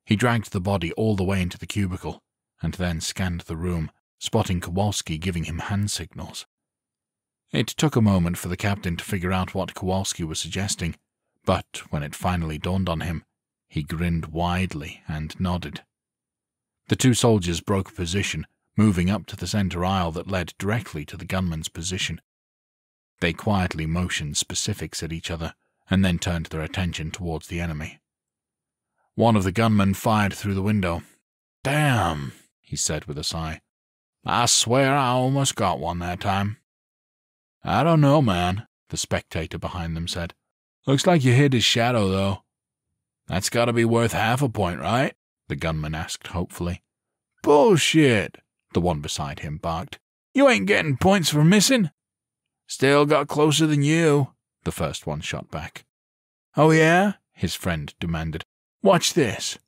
He dragged the body all the way into the cubicle, and then scanned the room, spotting Kowalski giving him hand signals. It took a moment for the captain to figure out what Kowalski was suggesting, but when it finally dawned on him, He grinned widely and nodded. The two soldiers broke position, moving up to the center aisle that led directly to the gunman's position. They quietly motioned specifics at each other and then turned their attention towards the enemy. One of the gunmen fired through the window. Damn, he said with a sigh. I swear I almost got one that time. I don't know, man, the spectator behind them said. Looks like you hit his shadow, though. That's gotta be worth half a point, right? the gunman asked hopefully. Bullshit, the one beside him barked. You ain't getting points for missing. Still got closer than you, the first one shot back. Oh, yeah? his friend demanded. Watch this.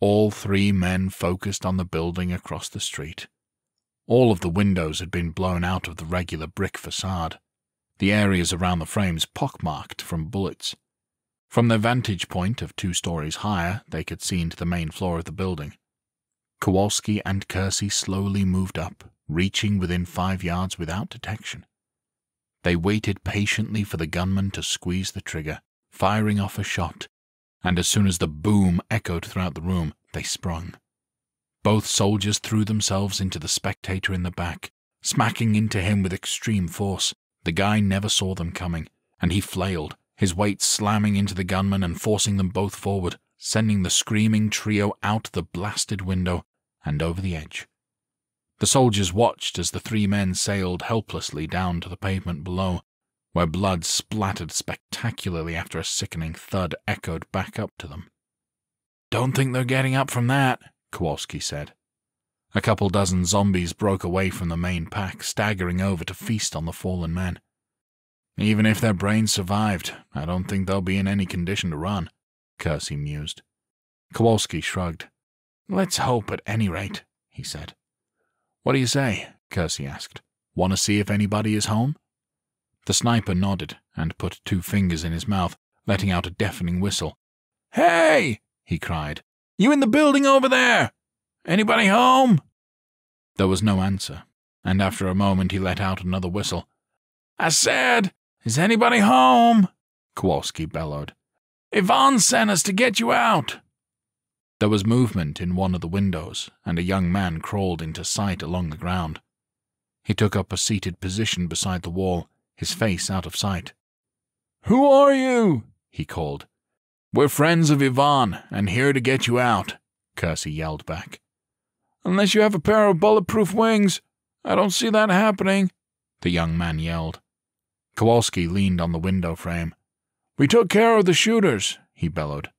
All three men focused on the building across the street. All of the windows had been blown out of the regular brick facade, the areas around the frames pockmarked from bullets. From their vantage point of two stories higher, they could see into the main floor of the building. Kowalski and Kersey slowly moved up, reaching within five yards without detection. They waited patiently for the gunman to squeeze the trigger, firing off a shot, and as soon as the boom echoed throughout the room, they sprung. Both soldiers threw themselves into the spectator in the back, smacking into him with extreme force. The guy never saw them coming, and he flailed, his weight slamming into the gunman and forcing them both forward, sending the screaming trio out the blasted window and over the edge. The soldiers watched as the three men sailed helplessly down to the pavement below, where blood splattered spectacularly after a sickening thud echoed back up to them. Don't think they're getting up from that, Kowalski said. A couple dozen zombies broke away from the main pack, staggering over to feast on the fallen men. Even if their brains survived, I don't think they'll be in any condition to run, Kersey mused. Kowalski shrugged. Let's hope at any rate, he said. What do you say? Kersey asked. Want to see if anybody is home? The sniper nodded and put two fingers in his mouth, letting out a deafening whistle. Hey! he cried. You in the building over there? Anybody home? There was no answer, and after a moment he let out another whistle. I said, is anybody home? Kowalski bellowed. Yvonne sent us to get you out. There was movement in one of the windows, and a young man crawled into sight along the ground. He took up a seated position beside the wall, his face out of sight. Who are you? he called. We're friends of Yvonne and here to get you out, Kersey yelled back. Unless you have a pair of bulletproof wings, I don't see that happening, the young man yelled. Kowalski leaned on the window frame. We took care of the shooters, he bellowed.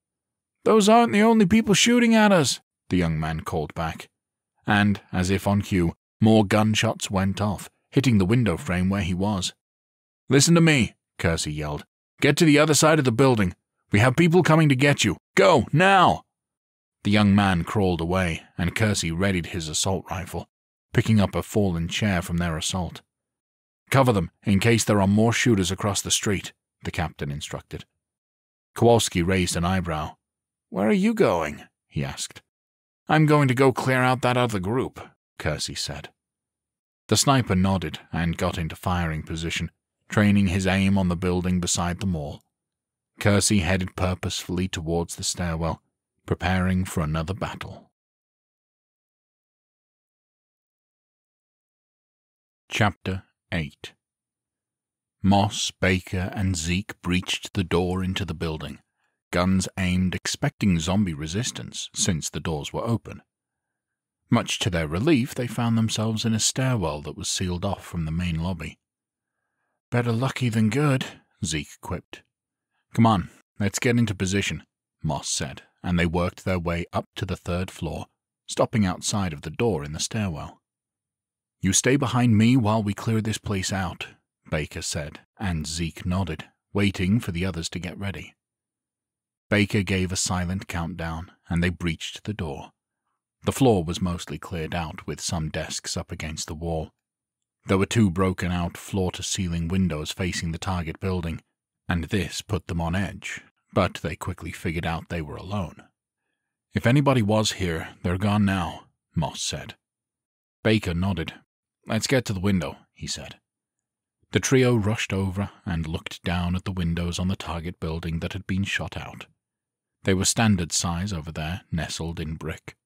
Those aren't the only people shooting at us, the young man called back. And, as if on cue, more gunshots went off, hitting the window frame where he was. Listen to me, Kersey yelled. Get to the other side of the building. We have people coming to get you. Go, now! The young man crawled away, and Kersey readied his assault rifle, picking up a fallen chair from their assault. Cover them in case there are more shooters across the street, the captain instructed. Kowalski raised an eyebrow. Where are you going? he asked. I'm going to go clear out that other group, Kersey said. The sniper nodded and got into firing position, training his aim on the building beside them all. Kersey headed purposefully towards the stairwell, preparing for another battle. Chapter 8 Moss, Baker, and Zeke breached the door into the building, guns aimed expecting zombie resistance since the doors were open. Much to their relief, they found themselves in a stairwell that was sealed off from the main lobby. Better lucky than good, Zeke quipped. Come on, let's get into position, Moss said, and they worked their way up to the third floor, stopping outside of the door in the stairwell. You stay behind me while we clear this place out, Baker said, and Zeke nodded, waiting for the others to get ready. Baker gave a silent countdown, and they breached the door. The floor was mostly cleared out, with some desks up against the wall. There were two broken out floor to ceiling windows facing the target building, and this put them on edge, but they quickly figured out they were alone. If anybody was here, they're gone now, Moss said. Baker nodded, Let's get to the window, he said. The trio rushed over and looked down at the windows on the target building that had been shot out. They were standard size over there, nestled in brick.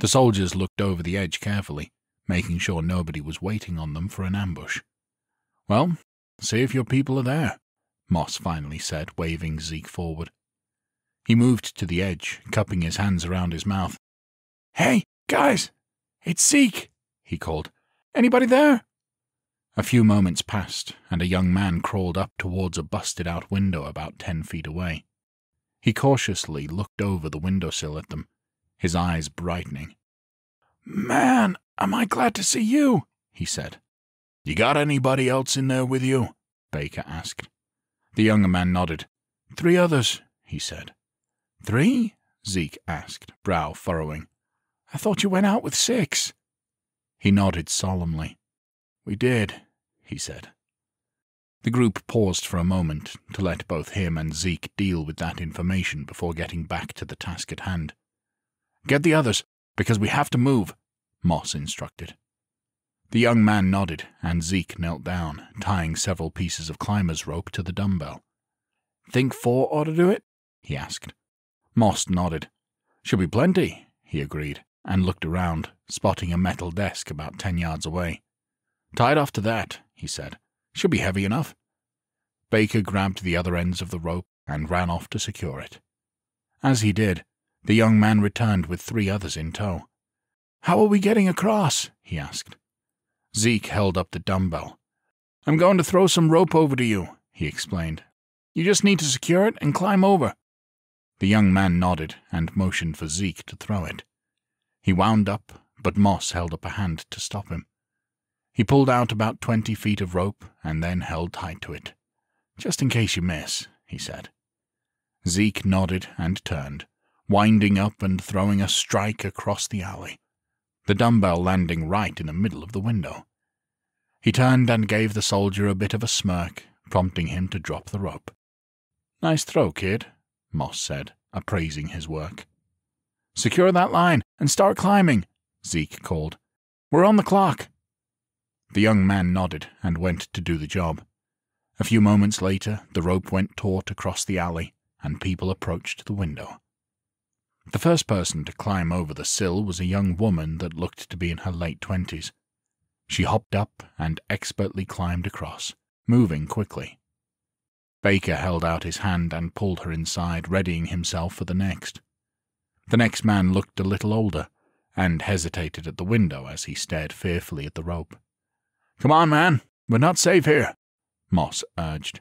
The soldiers looked over the edge carefully, making sure nobody was waiting on them for an ambush. Well, see if your people are there, Moss finally said, waving Zeke forward. He moved to the edge, cupping his hands around his mouth. Hey, guys! It's Zeke, he called. Anybody there? A few moments passed, and a young man crawled up towards a busted out window about ten feet away. He cautiously looked over the windowsill at them, his eyes brightening. Man, am I glad to see you, he said. You got anybody else in there with you? Baker asked. The younger man nodded. Three others, he said. Three? Zeke asked, brow furrowing. I thought you went out with six. He nodded solemnly. We did, he said. The group paused for a moment to let both him and Zeke deal with that information before getting back to the task at hand. Get the others, because we have to move, Moss instructed. The young man nodded, and Zeke knelt down, tying several pieces of climber's rope to the dumbbell. Think four ought to do it? he asked. Moss nodded. Should be plenty, he agreed, and looked around, spotting a metal desk about ten yards away. Tie it off to that, he said. Should be heavy enough. Baker grabbed the other ends of the rope and ran off to secure it. As he did, the young man returned with three others in tow. How are we getting across? he asked. Zeke held up the dumbbell. I'm going to throw some rope over to you, he explained. You just need to secure it and climb over. The young man nodded and motioned for Zeke to throw it. He wound up, but Moss held up a hand to stop him. He pulled out about twenty feet of rope and then held tight to it. Just in case you miss, he said. Zeke nodded and turned, winding up and throwing a strike across the alley, the dumbbell landing right in the middle of the window. He turned and gave the soldier a bit of a smirk, prompting him to drop the rope. Nice throw, kid, Moss said, appraising his work. Secure that line and start climbing, Zeke called. We're on the clock. The young man nodded and went to do the job. A few moments later, the rope went taut across the alley, and people approached the window. The first person to climb over the sill was a young woman that looked to be in her late twenties. She hopped up and expertly climbed across, moving quickly. Baker held out his hand and pulled her inside, readying himself for the next. The next man looked a little older, and hesitated at the window as he stared fearfully at the rope. Come on, man. We're not safe here, Moss urged.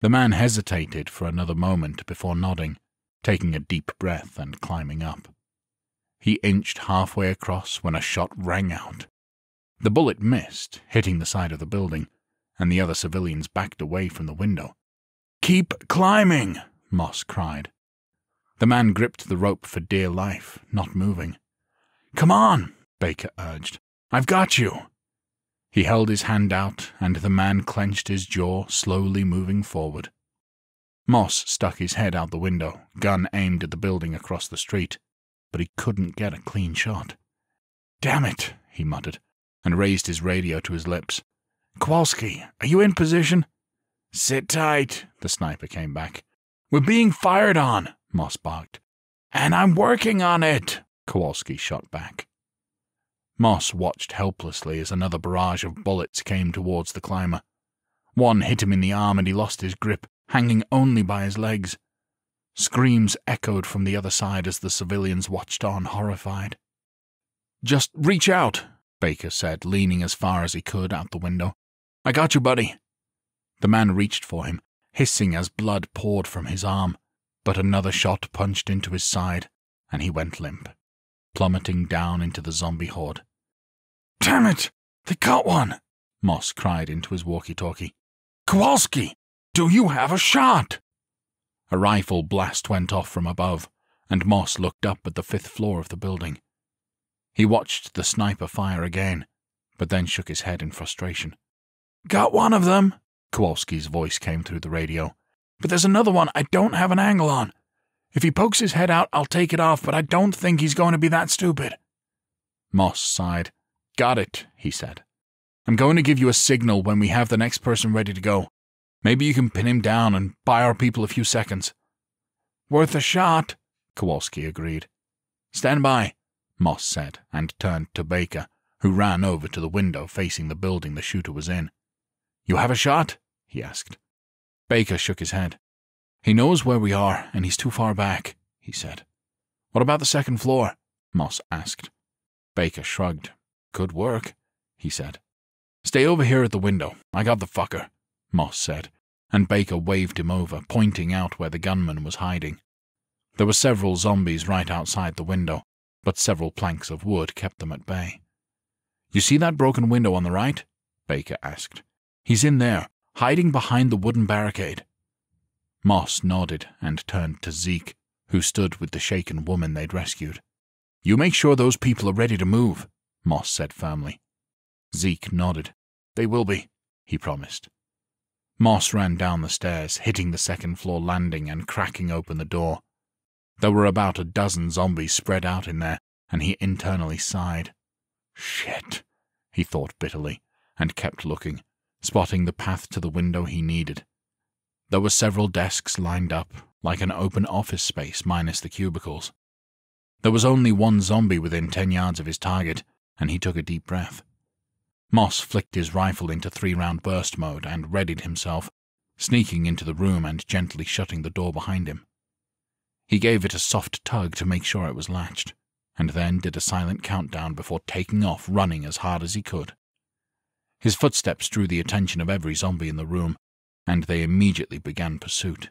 The man hesitated for another moment before nodding, taking a deep breath and climbing up. He inched halfway across when a shot rang out. The bullet missed, hitting the side of the building, and the other civilians backed away from the window. Keep climbing, Moss cried. The man gripped the rope for dear life, not moving. Come on, Baker urged. I've got you. He held his hand out, and the man clenched his jaw, slowly moving forward. Moss stuck his head out the window, gun aimed at the building across the street, but he couldn't get a clean shot. Damn it, he muttered, and raised his radio to his lips. Kowalski, are you in position? Sit tight, the sniper came back. We're being fired on, Moss barked. And I'm working on it, Kowalski shot back. Moss watched helplessly as another barrage of bullets came towards the climber. One hit him in the arm and he lost his grip, hanging only by his legs. Screams echoed from the other side as the civilians watched on, horrified. Just reach out, Baker said, leaning as far as he could out the window. I got you, buddy. The man reached for him, hissing as blood poured from his arm, but another shot punched into his side, and he went limp, plummeting down into the zombie horde. Damn it! They got one! Moss cried into his walkie talkie. Kowalski! Do you have a shot? A rifle blast went off from above, and Moss looked up at the fifth floor of the building. He watched the sniper fire again, but then shook his head in frustration. Got one of them, Kowalski's voice came through the radio. But there's another one I don't have an angle on. If he pokes his head out, I'll take it off, but I don't think he's going to be that stupid. Moss sighed. Got it, he said. I'm going to give you a signal when we have the next person ready to go. Maybe you can pin him down and buy our people a few seconds. Worth a shot, Kowalski agreed. Stand by, Moss said, and turned to Baker, who ran over to the window facing the building the shooter was in. You have a shot? he asked. Baker shook his head. He knows where we are, and he's too far back, he said. What about the second floor? Moss asked. Baker shrugged. Good work, he said. Stay over here at the window. I got the fucker, Moss said, and Baker waved him over, pointing out where the gunman was hiding. There were several zombies right outside the window, but several planks of wood kept them at bay. You see that broken window on the right? Baker asked. He's in there, hiding behind the wooden barricade. Moss nodded and turned to Zeke, who stood with the shaken woman they'd rescued. You make sure those people are ready to move, Moss said firmly. Zeke nodded. They will be, he promised. Moss ran down the stairs, hitting the second floor landing and cracking open the door. There were about a dozen zombies spread out in there, and he internally sighed. Shit, he thought bitterly, and kept looking, spotting the path to the window he needed. There were several desks lined up, like an open office space minus the cubicles. There was only one zombie within ten yards of his target, and he took a deep breath. Moss flicked his rifle into three round burst mode and readied himself, sneaking into the room and gently shutting the door behind him. He gave it a soft tug to make sure it was latched, and then did a silent countdown before taking off, running as hard as he could. His footsteps drew the attention of every zombie in the room, and they immediately began pursuit.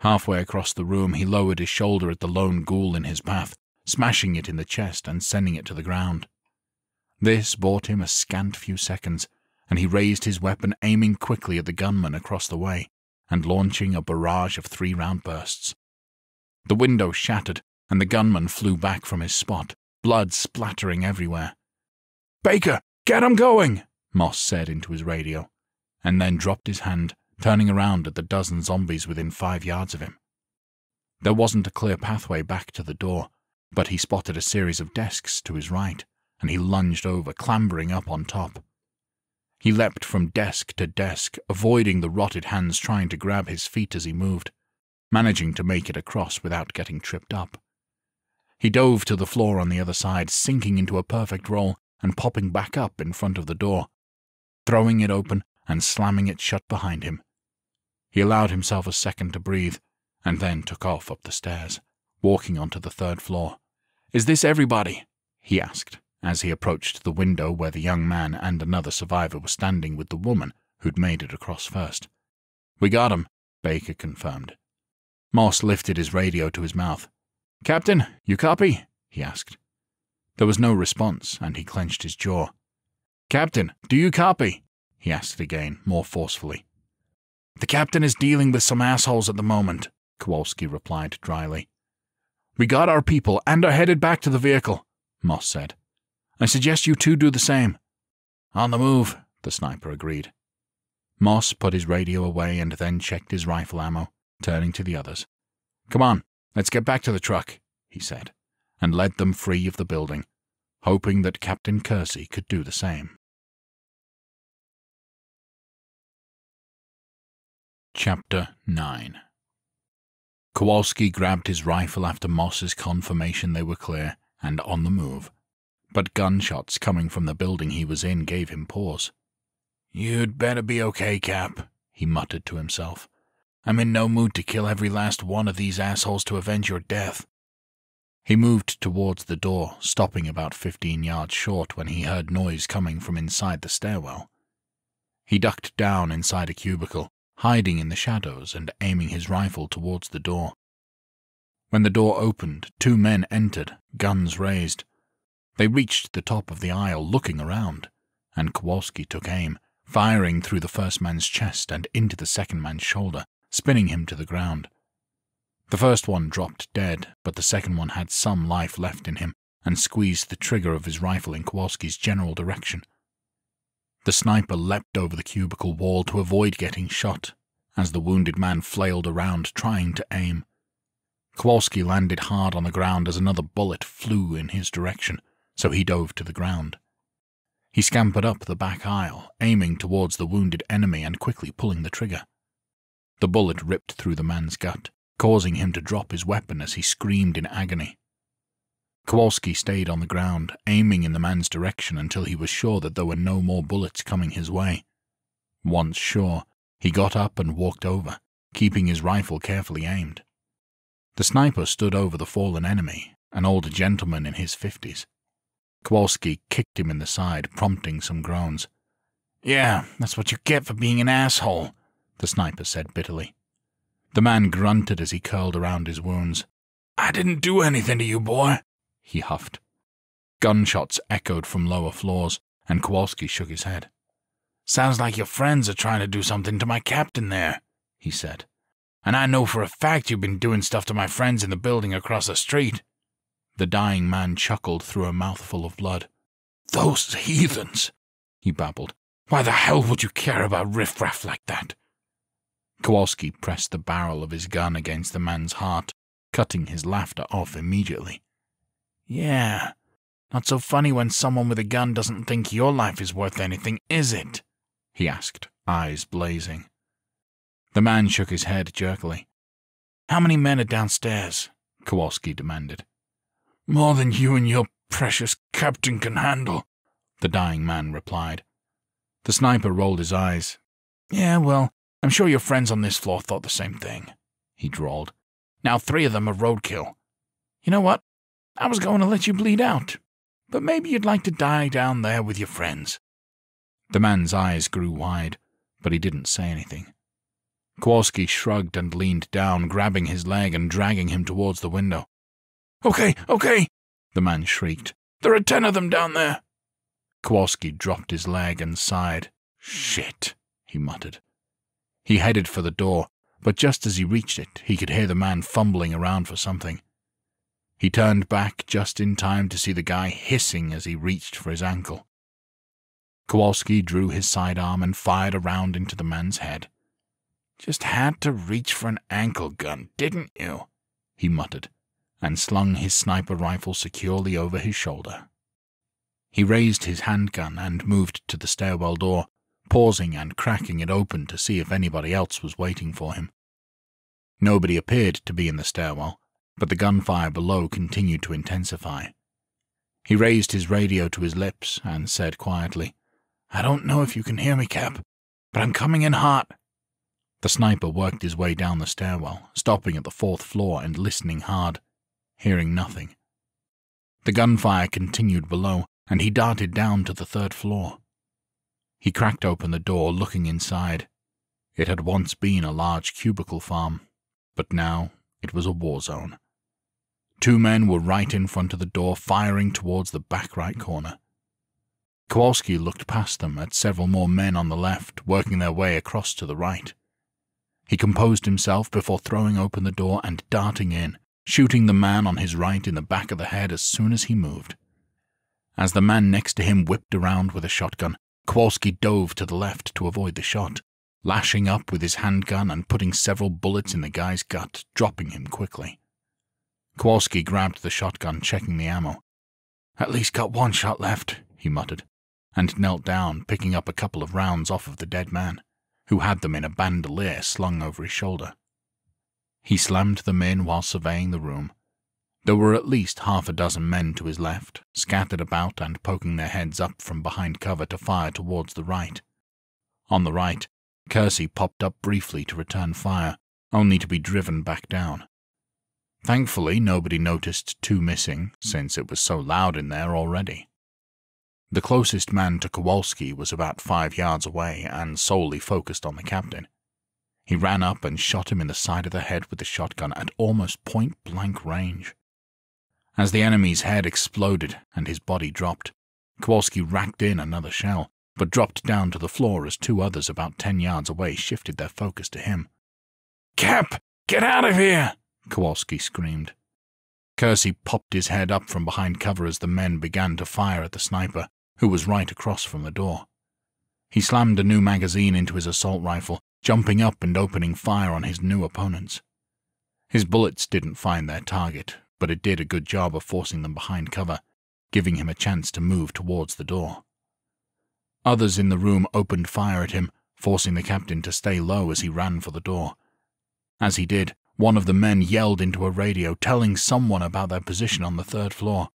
Halfway across the room, he lowered his shoulder at the lone ghoul in his path, smashing it in the chest and sending it to the ground. This bought him a scant few seconds, and he raised his weapon, aiming quickly at the gunman across the way, and launching a barrage of three round bursts. The window shattered, and the gunman flew back from his spot, blood splattering everywhere. Baker, get him going, Moss said into his radio and then dropped his hand, turning around at the dozen zombies within five yards of him. There wasn't a clear pathway back to the door, but he spotted a series of desks to his right, and he lunged over, clambering up on top. He leapt from desk to desk, avoiding the rotted hands trying to grab his feet as he moved, managing to make it across without getting tripped up. He dove to the floor on the other side, sinking into a perfect roll and popping back up in front of the door. Throwing it open, and slamming it shut behind him. He allowed himself a second to breathe, and then took off up the stairs, walking onto the third floor. Is this everybody? he asked, as he approached the window where the young man and another survivor were standing with the woman who'd made it across first. We got him, Baker confirmed. Moss lifted his radio to his mouth. Captain, you copy? he asked. There was no response, and he clenched his jaw. Captain, do you copy? he asked again, more forcefully. The captain is dealing with some assholes at the moment, Kowalski replied dryly. We got our people and are headed back to the vehicle, Moss said. I suggest you two do the same. On the move, the sniper agreed. Moss put his radio away and then checked his rifle ammo, turning to the others. Come on, let's get back to the truck, he said, and led them free of the building, hoping that Captain Kersey could do the same. Chapter 9 Kowalski grabbed his rifle after Moss's confirmation they were clear and on the move, but gunshots coming from the building he was in gave him pause. You'd better be okay, Cap, he muttered to himself. I'm in no mood to kill every last one of these assholes to avenge your death. He moved towards the door, stopping about fifteen yards short when he heard noise coming from inside the stairwell. He ducked down inside a cubicle hiding in the shadows and aiming his rifle towards the door. When the door opened, two men entered, guns raised. They reached the top of the aisle, looking around, and Kowalski took aim, firing through the first man's chest and into the second man's shoulder, spinning him to the ground. The first one dropped dead, but the second one had some life left in him and squeezed the trigger of his rifle in Kowalski's general direction. The sniper leapt over the cubicle wall to avoid getting shot as the wounded man flailed around trying to aim. Kowalski landed hard on the ground as another bullet flew in his direction, so he dove to the ground. He scampered up the back aisle, aiming towards the wounded enemy and quickly pulling the trigger. The bullet ripped through the man's gut, causing him to drop his weapon as he screamed in agony. Kowalski stayed on the ground, aiming in the man's direction until he was sure that there were no more bullets coming his way. Once sure, he got up and walked over, keeping his rifle carefully aimed. The sniper stood over the fallen enemy, an older gentleman in his fifties. Kowalski kicked him in the side, prompting some groans. Yeah, that's what you get for being an asshole, the sniper said bitterly. The man grunted as he curled around his wounds. I didn't do anything to you, boy, he huffed. Gunshots echoed from lower floors, and Kowalski shook his head. Sounds like your friends are trying to do something to my captain there, he said. And I know for a fact you've been doing stuff to my friends in the building across the street. The dying man chuckled through a mouthful of blood. Those heathens, he babbled. Why the hell would you care about riffraff like that? Kowalski pressed the barrel of his gun against the man's heart, cutting his laughter off immediately. Yeah, not so funny when someone with a gun doesn't think your life is worth anything, is it? he asked, eyes blazing. The man shook his head jerkily. How many men are downstairs? Kowalski demanded. More than you and your precious captain can handle, the dying man replied. The sniper rolled his eyes. Yeah, well, I'm sure your friends on this floor thought the same thing, he drawled. Now three of them are roadkill. You know what? I was going to let you bleed out, but maybe you'd like to die down there with your friends. The man's eyes grew wide, but he didn't say anything. Kowalski shrugged and leaned down, grabbing his leg and dragging him towards the window. Okay, okay, the man shrieked. There are ten of them down there. Kowalski dropped his leg and sighed. Shit, he muttered. He headed for the door, but just as he reached it, he could hear the man fumbling around for something. He turned back just in time to see the guy hissing as he reached for his ankle. Kowalski drew his sidearm and fired a round into the man's head. Just had to reach for an ankle gun, didn't you? he muttered, and slung his sniper rifle securely over his shoulder. He raised his handgun and moved to the stairwell door, pausing and cracking it open to see if anybody else was waiting for him. Nobody appeared to be in the stairwell, but the gunfire below continued to intensify. He raised his radio to his lips and said quietly, I don't know if you can hear me, Cap, but I'm coming in hot. The sniper worked his way down the stairwell, stopping at the fourth floor and listening hard, hearing nothing. The gunfire continued below, and he darted down to the third floor. He cracked open the door, looking inside. It had once been a large cubicle farm, but now it was a war zone. Two men were right in front of the door, firing towards the back right corner. Kowalski looked past them at several more men on the left, working their way across to the right. He composed himself before throwing open the door and darting in, shooting the man on his right in the back of the head as soon as he moved. As the man next to him whipped around with a shotgun, Kowalski dove to the left to avoid the shot, lashing up with his handgun and putting several bullets in the guy's gut, dropping him quickly. Kowalski grabbed the shotgun, checking the ammo. At least got one shot left, he muttered, and knelt down, picking up a couple of rounds off of the dead man, who had them in a bandolier slung over his shoulder. He slammed them in while surveying the room. There were at least half a dozen men to his left, scattered about and poking their heads up from behind cover to fire towards the right. On the right, Kersey popped up briefly to return fire, only to be driven back down. Thankfully, nobody noticed two missing, since it was so loud in there already. The closest man to Kowalski was about five yards away and solely focused on the captain. He ran up and shot him in the side of the head with the shotgun at almost point blank range. As the enemy's head exploded and his body dropped, Kowalski racked in another shell, but dropped down to the floor as two others about ten yards away shifted their focus to him. Cap, get out of here! Kowalski screamed. Kersey popped his head up from behind cover as the men began to fire at the sniper, who was right across from the door. He slammed a new magazine into his assault rifle, jumping up and opening fire on his new opponents. His bullets didn't find their target, but it did a good job of forcing them behind cover, giving him a chance to move towards the door. Others in the room opened fire at him, forcing the captain to stay low as he ran for the door. As he did, One of the men yelled into a radio, telling someone about their position on the third floor.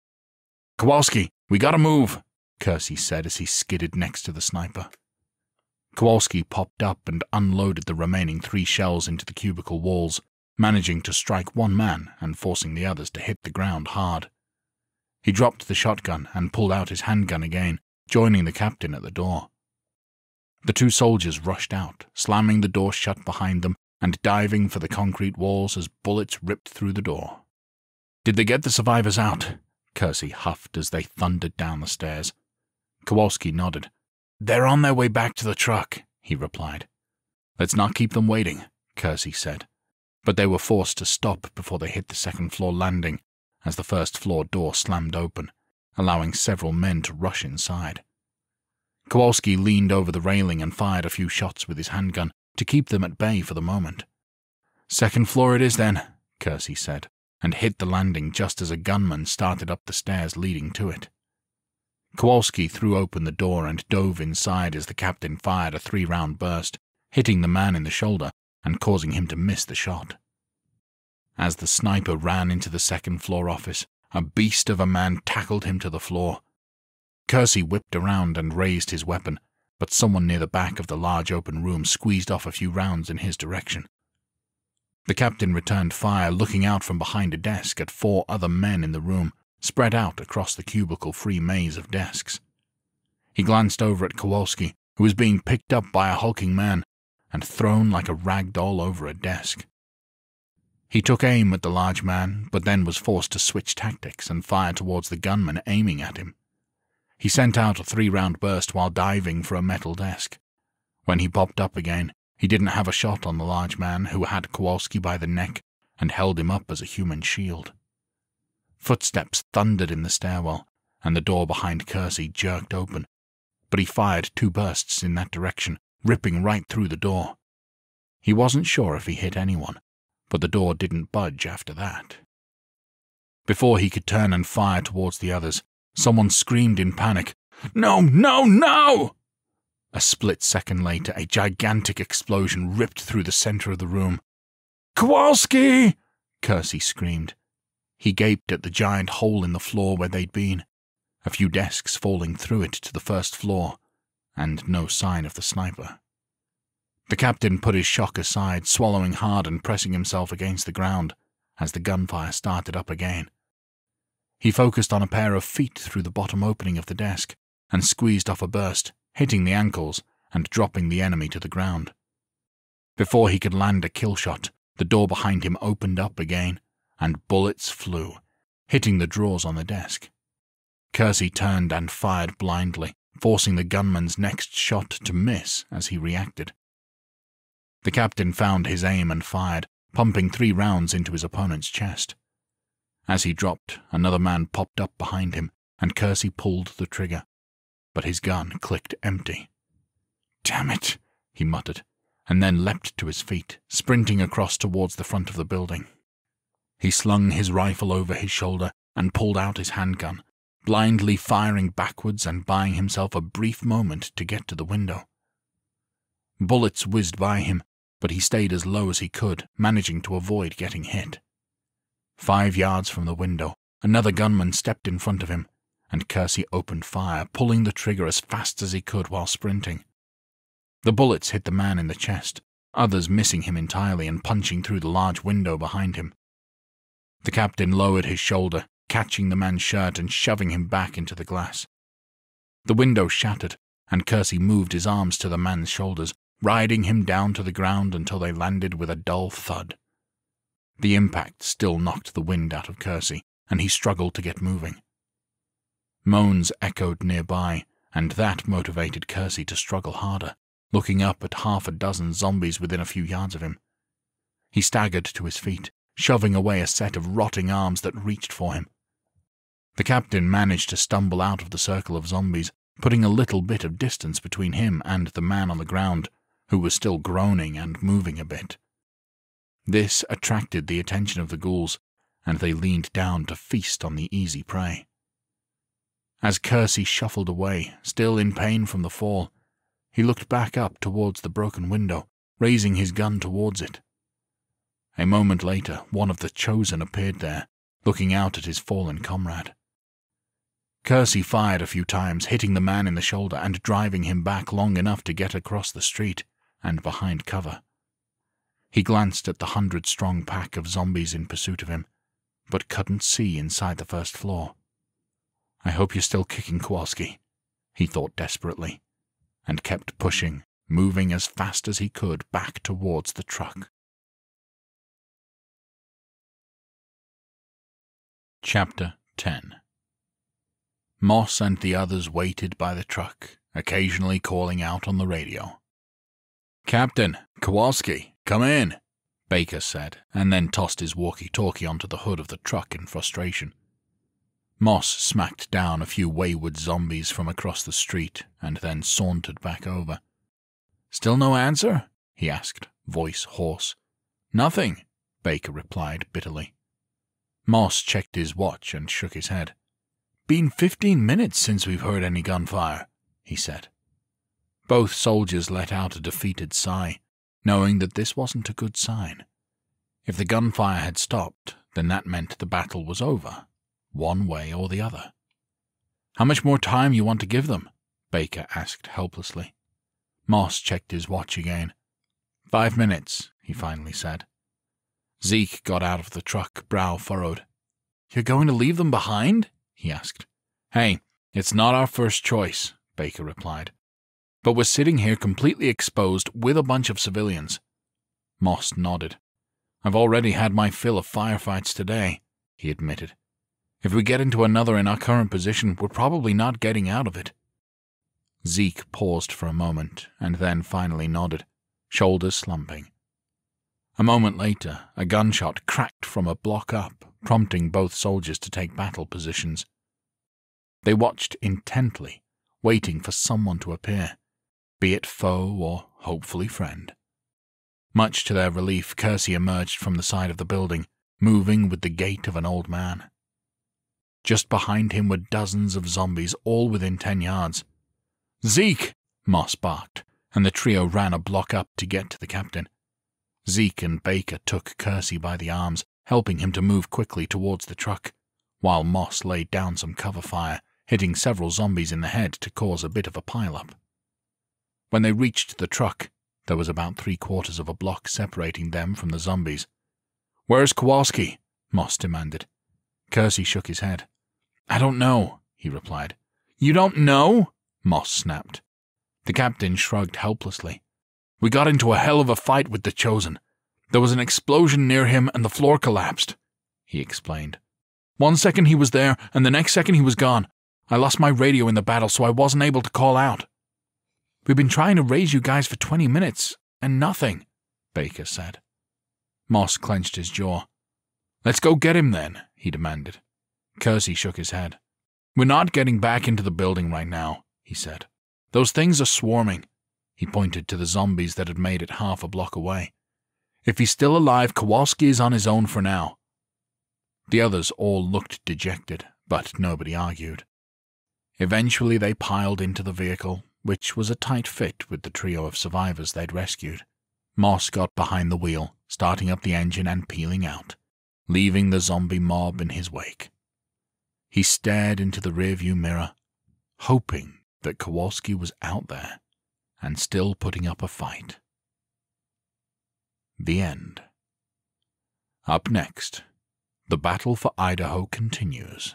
Kowalski, we gotta move, Kersey said as he skidded next to the sniper. Kowalski popped up and unloaded the remaining three shells into the cubicle walls, managing to strike one man and forcing the others to hit the ground hard. He dropped the shotgun and pulled out his handgun again, joining the captain at the door. The two soldiers rushed out, slamming the door shut behind them and diving for the concrete walls as bullets ripped through the door. Did they get the survivors out? Kersey huffed as they thundered down the stairs. Kowalski nodded. They're on their way back to the truck, he replied. Let's not keep them waiting, Kersey said. But they were forced to stop before they hit the second floor landing as the first floor door slammed open, allowing several men to rush inside. Kowalski leaned over the railing and fired a few shots with his handgun to keep them at bay for the moment. Second floor it is then, Kersey said, and hit the landing just as a gunman started up the stairs leading to it. Kowalski threw open the door and dove inside as the captain fired a three round burst, hitting the man in the shoulder and causing him to miss the shot. As the sniper ran into the second floor office, a beast of a man tackled him to the floor. Kersey whipped around and raised his weapon, but someone near the back of the large open room squeezed off a few rounds in his direction. The captain returned fire, looking out from behind a desk at four other men in the room spread out across the cubicle free maze of desks. He glanced over at Kowalski, who was being picked up by a hulking man and thrown like a rag doll over a desk. He took aim at the large man, but then was forced to switch tactics and fire towards the gunman aiming at him. He sent out a three round burst while diving for a metal desk. When he popped up again, he didn't have a shot on the large man who had Kowalski by the neck and held him up as a human shield. Footsteps thundered in the stairwell, and the door behind Kersey jerked open, but he fired two bursts in that direction, ripping right through the door. He wasn't sure if he hit anyone, but the door didn't budge after that. Before he could turn and fire towards the others, someone screamed in panic, No, no, no! A split second later, a gigantic explosion ripped through the center of the room. Kowalski! Kersey screamed. He gaped at the giant hole in the floor where they'd been, a few desks falling through it to the first floor, and no sign of the sniper. The captain put his shock aside, swallowing hard and pressing himself against the ground as the gunfire started up again. He focused on a pair of feet through the bottom opening of the desk and squeezed off a burst, hitting the ankles and dropping the enemy to the ground. Before he could land a kill shot, the door behind him opened up again and bullets flew, hitting the drawers on the desk. Kersey turned and fired blindly, forcing the gunman's next shot to miss as he reacted. The captain found his aim and fired, pumping three rounds into his opponent's chest. As he dropped, another man popped up behind him, and Kersey pulled the trigger, but his gun clicked empty. Damn it, he muttered, and then leapt to his feet, sprinting across towards the front of the building. He slung his rifle over his shoulder and pulled out his handgun, blindly firing backwards and buying himself a brief moment to get to the window. Bullets whizzed by him, but he stayed as low as he could, managing to avoid getting hit. Five yards from the window, another gunman stepped in front of him, and Kersey opened fire, pulling the trigger as fast as he could while sprinting. The bullets hit the man in the chest, others missing him entirely and punching through the large window behind him. The captain lowered his shoulder, catching the man's shirt and shoving him back into the glass. The window shattered, and Kersey moved his arms to the man's shoulders, riding him down to the ground until they landed with a dull thud. The impact still knocked the wind out of Kersey, and he struggled to get moving. Moans echoed nearby, and that motivated Kersey to struggle harder, looking up at half a dozen zombies within a few yards of him. He staggered to his feet, shoving away a set of rotting arms that reached for him. The captain managed to stumble out of the circle of zombies, putting a little bit of distance between him and the man on the ground, who was still groaning and moving a bit. This attracted the attention of the ghouls, and they leaned down to feast on the easy prey. As Kersey shuffled away, still in pain from the fall, he looked back up towards the broken window, raising his gun towards it. A moment later, one of the chosen appeared there, looking out at his fallen comrade. Kersey fired a few times, hitting the man in the shoulder and driving him back long enough to get across the street and behind cover. He glanced at the hundred strong pack of zombies in pursuit of him, but couldn't see inside the first floor. I hope you're still kicking Kowalski, he thought desperately, and kept pushing, moving as fast as he could back towards the truck. Chapter 10 Moss and the others waited by the truck, occasionally calling out on the radio. Captain, Kowalski, come in, Baker said, and then tossed his walkie talkie onto the hood of the truck in frustration. Moss smacked down a few wayward zombies from across the street and then sauntered back over. Still no answer? he asked, voice hoarse. Nothing, Baker replied bitterly. Moss checked his watch and shook his head. Been fifteen minutes since we've heard any gunfire, he said. Both soldiers let out a defeated sigh, knowing that this wasn't a good sign. If the gunfire had stopped, then that meant the battle was over, one way or the other. How much more time you want to give them? Baker asked helplessly. Moss checked his watch again. Five minutes, he finally said. Zeke got out of the truck, brow furrowed. You're going to leave them behind? he asked. Hey, it's not our first choice, Baker replied. But we're sitting here completely exposed with a bunch of civilians. Moss nodded. I've already had my fill of firefights today, he admitted. If we get into another in our current position, we're probably not getting out of it. Zeke paused for a moment and then finally nodded, shoulders slumping. A moment later, a gunshot cracked from a block up, prompting both soldiers to take battle positions. They watched intently, waiting for someone to appear, be it foe or hopefully friend. Much to their relief, Kersey emerged from the side of the building, moving with the gait of an old man. Just behind him were dozens of zombies, all within ten yards. Zeke! Moss barked, and the trio ran a block up to get to the captain. Zeke and Baker took Kersey by the arms, helping him to move quickly towards the truck, while Moss laid down some cover fire, hitting several zombies in the head to cause a bit of a pile-up. When they reached the truck, there was about three quarters of a block separating them from the zombies. Where's Kowalski? Moss demanded. Kersey shook his head. I don't know, he replied. You don't know? Moss snapped. The captain shrugged helplessly. We got into a hell of a fight with the Chosen. There was an explosion near him and the floor collapsed, he explained. One second he was there, and the next second he was gone. I lost my radio in the battle, so I wasn't able to call out. We've been trying to raise you guys for 20 minutes, and nothing, Baker said. Moss clenched his jaw. Let's go get him then, he demanded. Kersey shook his head. We're not getting back into the building right now, he said. Those things are swarming. He pointed to the zombies that had made it half a block away. If he's still alive, Kowalski is on his own for now. The others all looked dejected, but nobody argued. Eventually they piled into the vehicle, which was a tight fit with the trio of survivors they'd rescued. Moss got behind the wheel, starting up the engine and peeling out, leaving the zombie mob in his wake. He stared into the rearview mirror, hoping that Kowalski was out there and still putting up a fight. The end. Up next, the battle for Idaho continues.